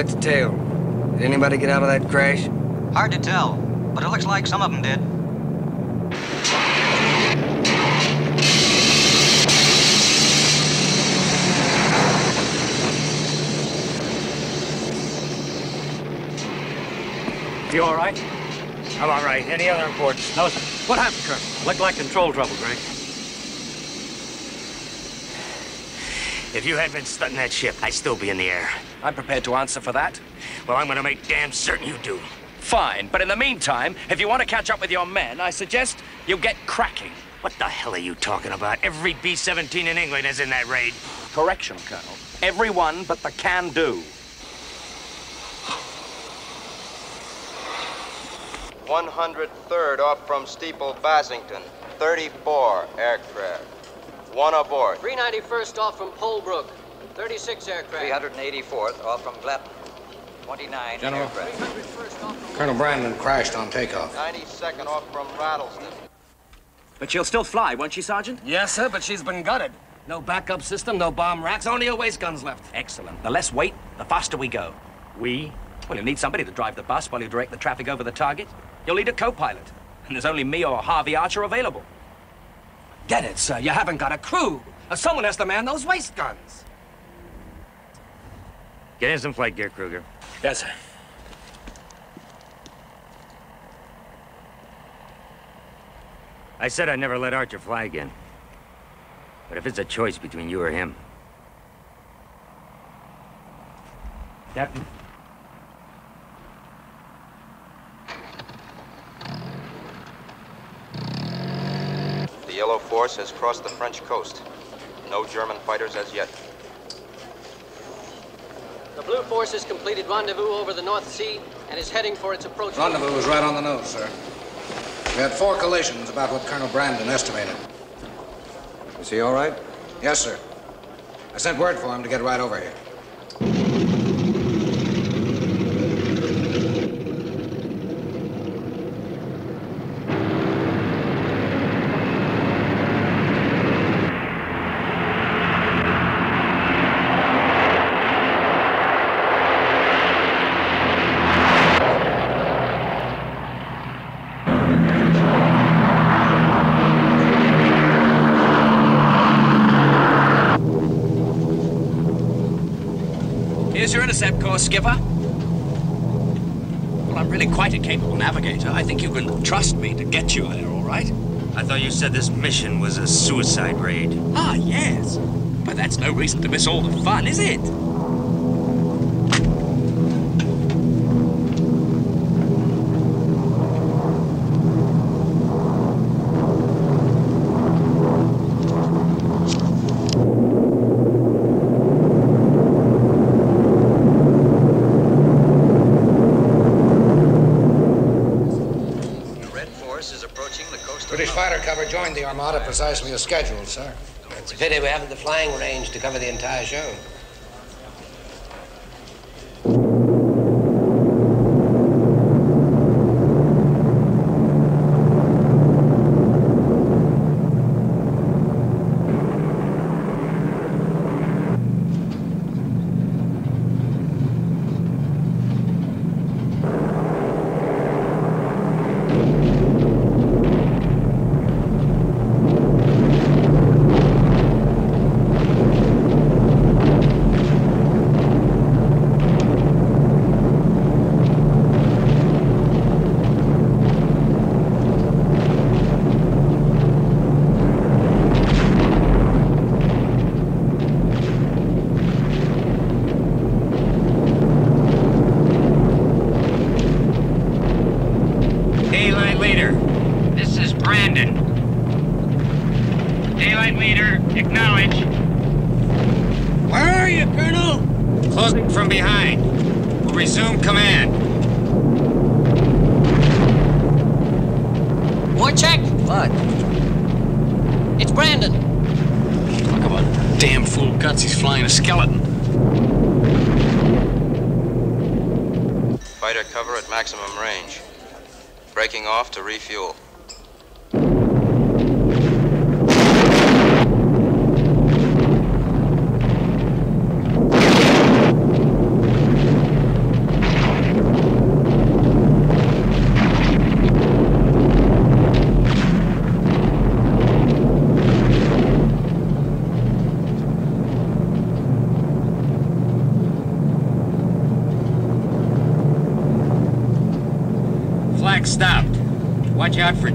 pilot's tail. Did anybody get out of that crash? Hard to tell, but it looks like some of them did. You all right? I'm all right. Any other reports? No, sir. What happened, Colonel? Looked like control trouble, Greg. If you had been stunting that ship, I'd still be in the air. I'm prepared to answer for that. Well, I'm gonna make damn certain you do. Fine, but in the meantime, if you want to catch up with your men, I suggest you get cracking. What the hell are you talking about? Every B-17 in England is in that raid. Correction, Colonel. Everyone but the can-do. 103rd off from Steeple, Basington. 34 aircraft. One aboard. 391st off from Polebrook. 36 aircraft. 384th off from Glatton. 29 General. aircraft. Colonel Brandon crashed on takeoff. 92nd off from Rattlesden. But she'll still fly, won't she, Sergeant? Yes, sir, but she's been gutted. No backup system, no bomb racks, only her waste guns left. Excellent. The less weight, the faster we go. We? Well, you'll need somebody to drive the bus while you direct the traffic over the target. You'll need a co-pilot. And there's only me or Harvey Archer available. Get it, sir. You haven't got a crew. Someone has to man those waste guns. Get in some flight gear, Kruger. Yes, sir. I said I'd never let Archer fly again. But if it's a choice between you or him... Captain. The Yellow Force has crossed the French coast. No German fighters as yet. The Blue Force has completed rendezvous over the North Sea and is heading for its approach. Rendezvous was right on the nose, sir. We had four collisions, about what Colonel Brandon estimated. Is he all right? Yes, sir. I sent word for him to get right over here. Course, Skipper. Well, I'm really quite a capable navigator. I think you can trust me to get you there, all right? I thought you said this mission was a suicide raid. Ah, yes. But that's no reason to miss all the fun, is it? Armada precisely as scheduled, sir. It's a pity we haven't the flying range to cover the entire show.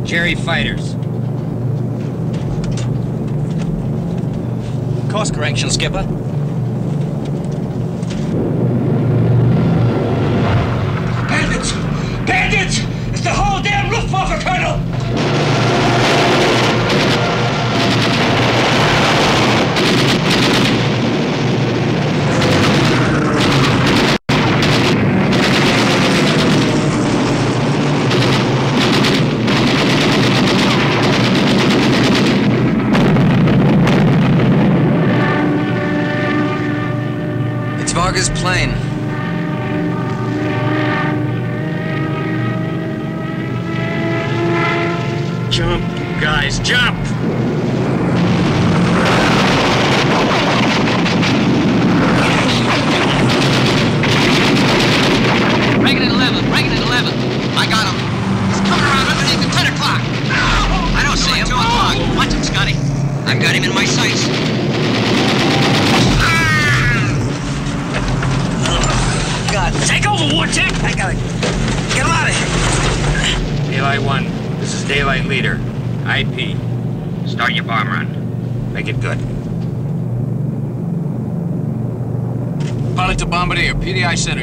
Jerry fighters. Course correction, Skipper.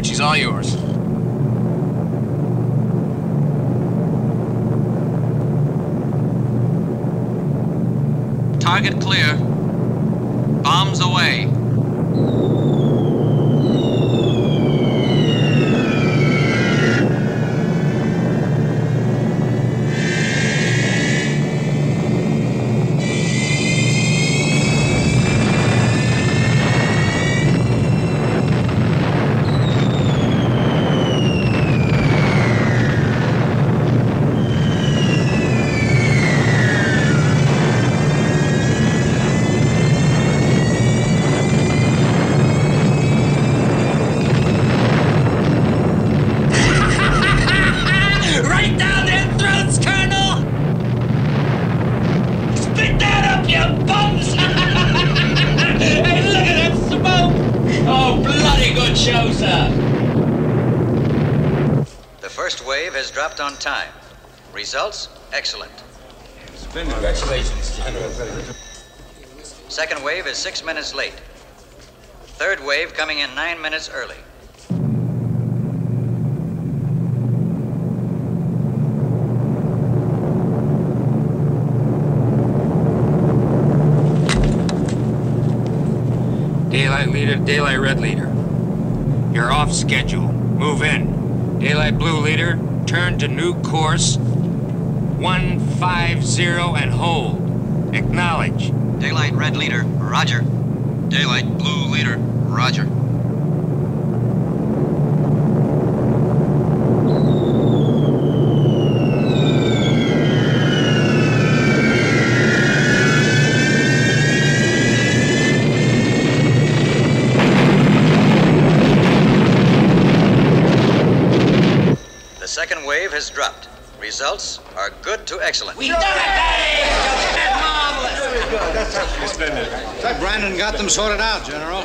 She's all yours. Target clear. Bombs away. right down their throats, Colonel! Spit that up, you bums! hey, look at that smoke! Oh, bloody good show, sir! The first wave has dropped on time. Results, excellent. Congratulations, Second wave is six minutes late. Third wave coming in nine minutes early. Daylight Leader, Daylight Red Leader. You're off schedule. Move in. Daylight Blue Leader, turn to new course 150 and hold. Acknowledge. Daylight Red Leader, roger. Daylight Blue Leader, roger. The second wave has dropped. Results are good to excellent. We done it, Daddy! Marvelous! Looks like Brandon got them sorted out, General.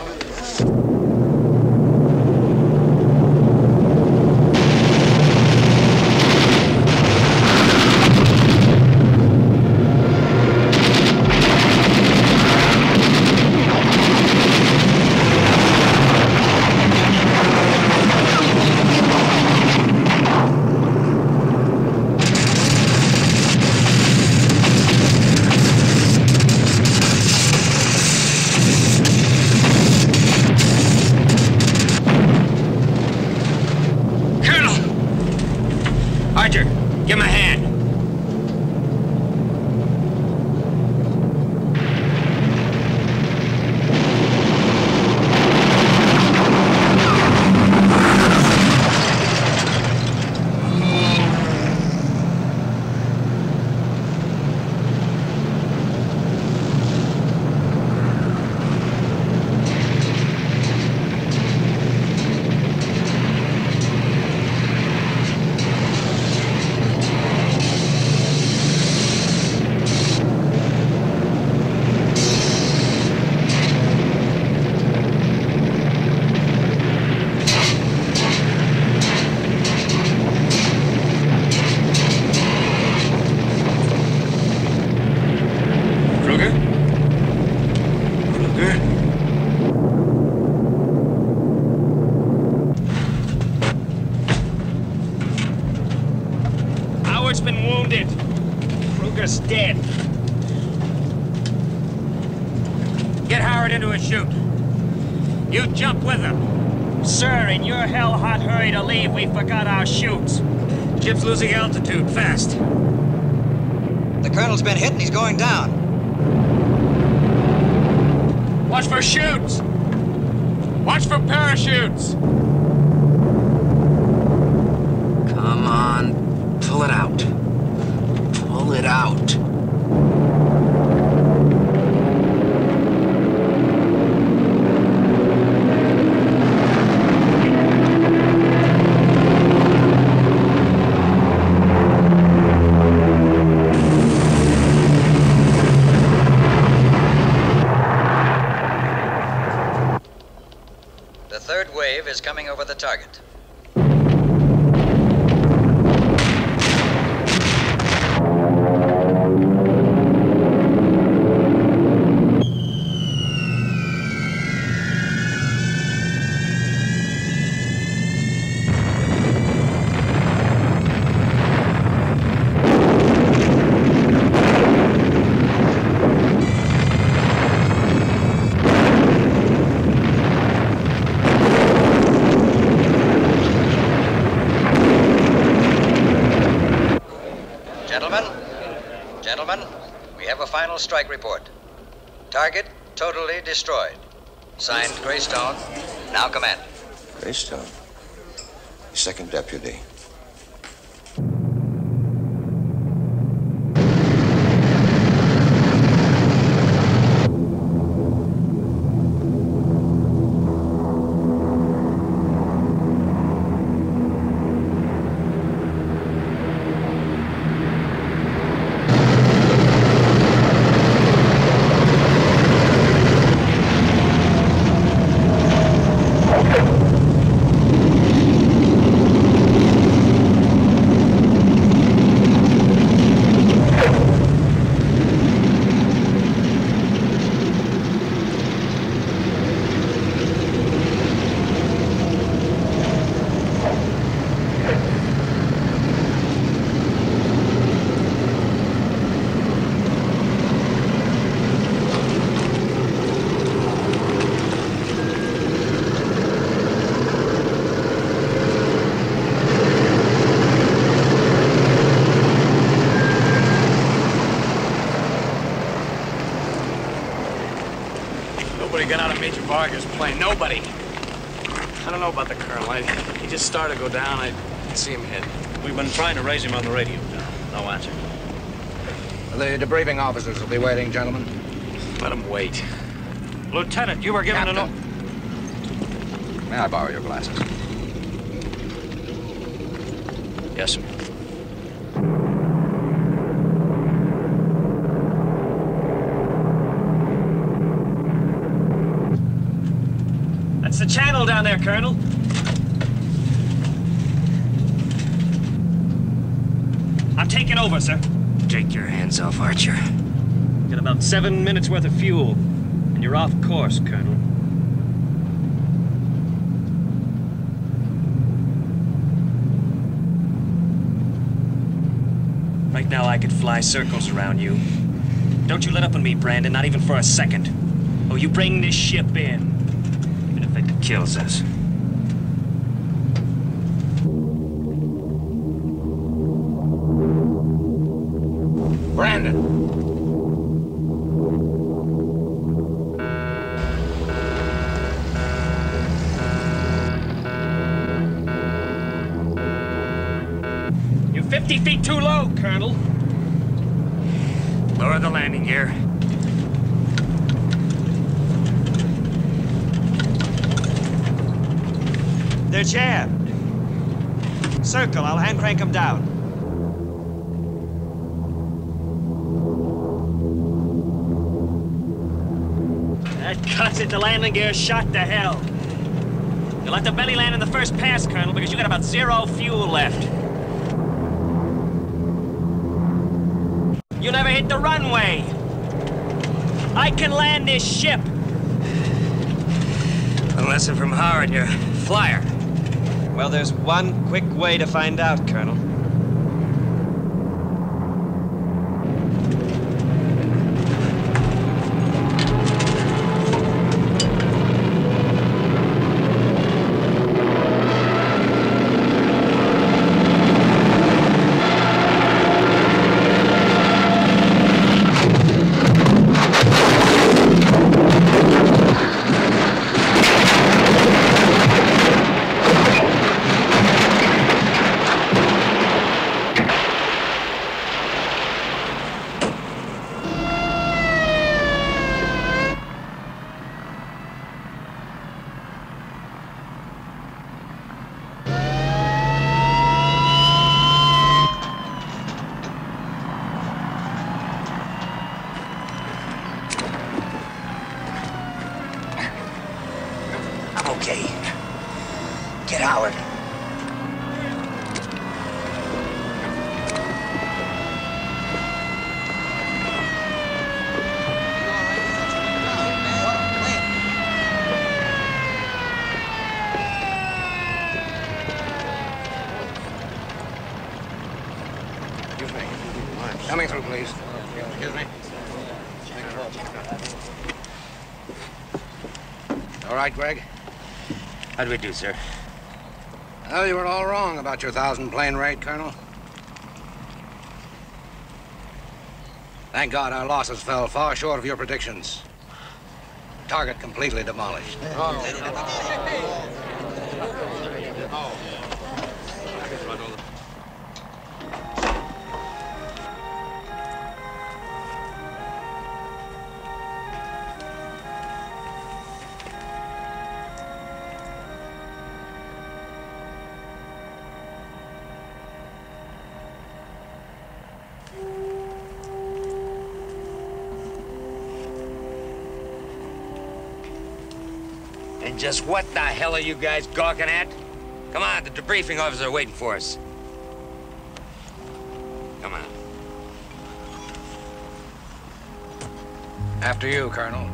Us dead. Get Howard into a chute. You jump with him. Sir, in your hell-hot hurry to leave, we forgot our chutes. Ship's losing altitude, fast. The colonel's been hit and he's going down. Watch for chutes! Watch for parachutes! Come on, pull it out. Pull it out. The third wave is coming over the target. Strike report. Target totally destroyed. Signed, Greystone, now command. Greystone. Second deputy. Nobody got out of Major Varga's plane. Nobody. I don't know about the colonel. I, he just started to go down. I didn't see him hit. We've been trying to raise him on the radio, John. No answer. The debriefing officers will be waiting, gentlemen. Let him wait. Lieutenant, you were given an Captain. May I borrow your glasses? Yes, sir. That's the channel down there, Colonel. I'm taking over, sir. Take your hands off Archer. Got about seven minutes worth of fuel. And you're off course, Colonel. Right now, I could fly circles around you. Don't you let up on me, Brandon, not even for a second. Oh, you bring this ship in. Even if it kills us. It. The landing gear shot to hell. You'll have to belly land in the first pass, Colonel, because you got about zero fuel left. You'll never hit the runway. I can land this ship. A lesson from Howard, your flyer. Well, there's one quick way to find out, Colonel. Get Howard. Excuse me. Coming through, please. Excuse me. All right, Greg? How do we do, sir? Well, you were all wrong about your thousand plane raid, Colonel. Thank God our losses fell far short of your predictions. Target completely demolished. And what the hell are you guys gawking at? Come on, the debriefing officers are waiting for us. Come on. After you, Colonel.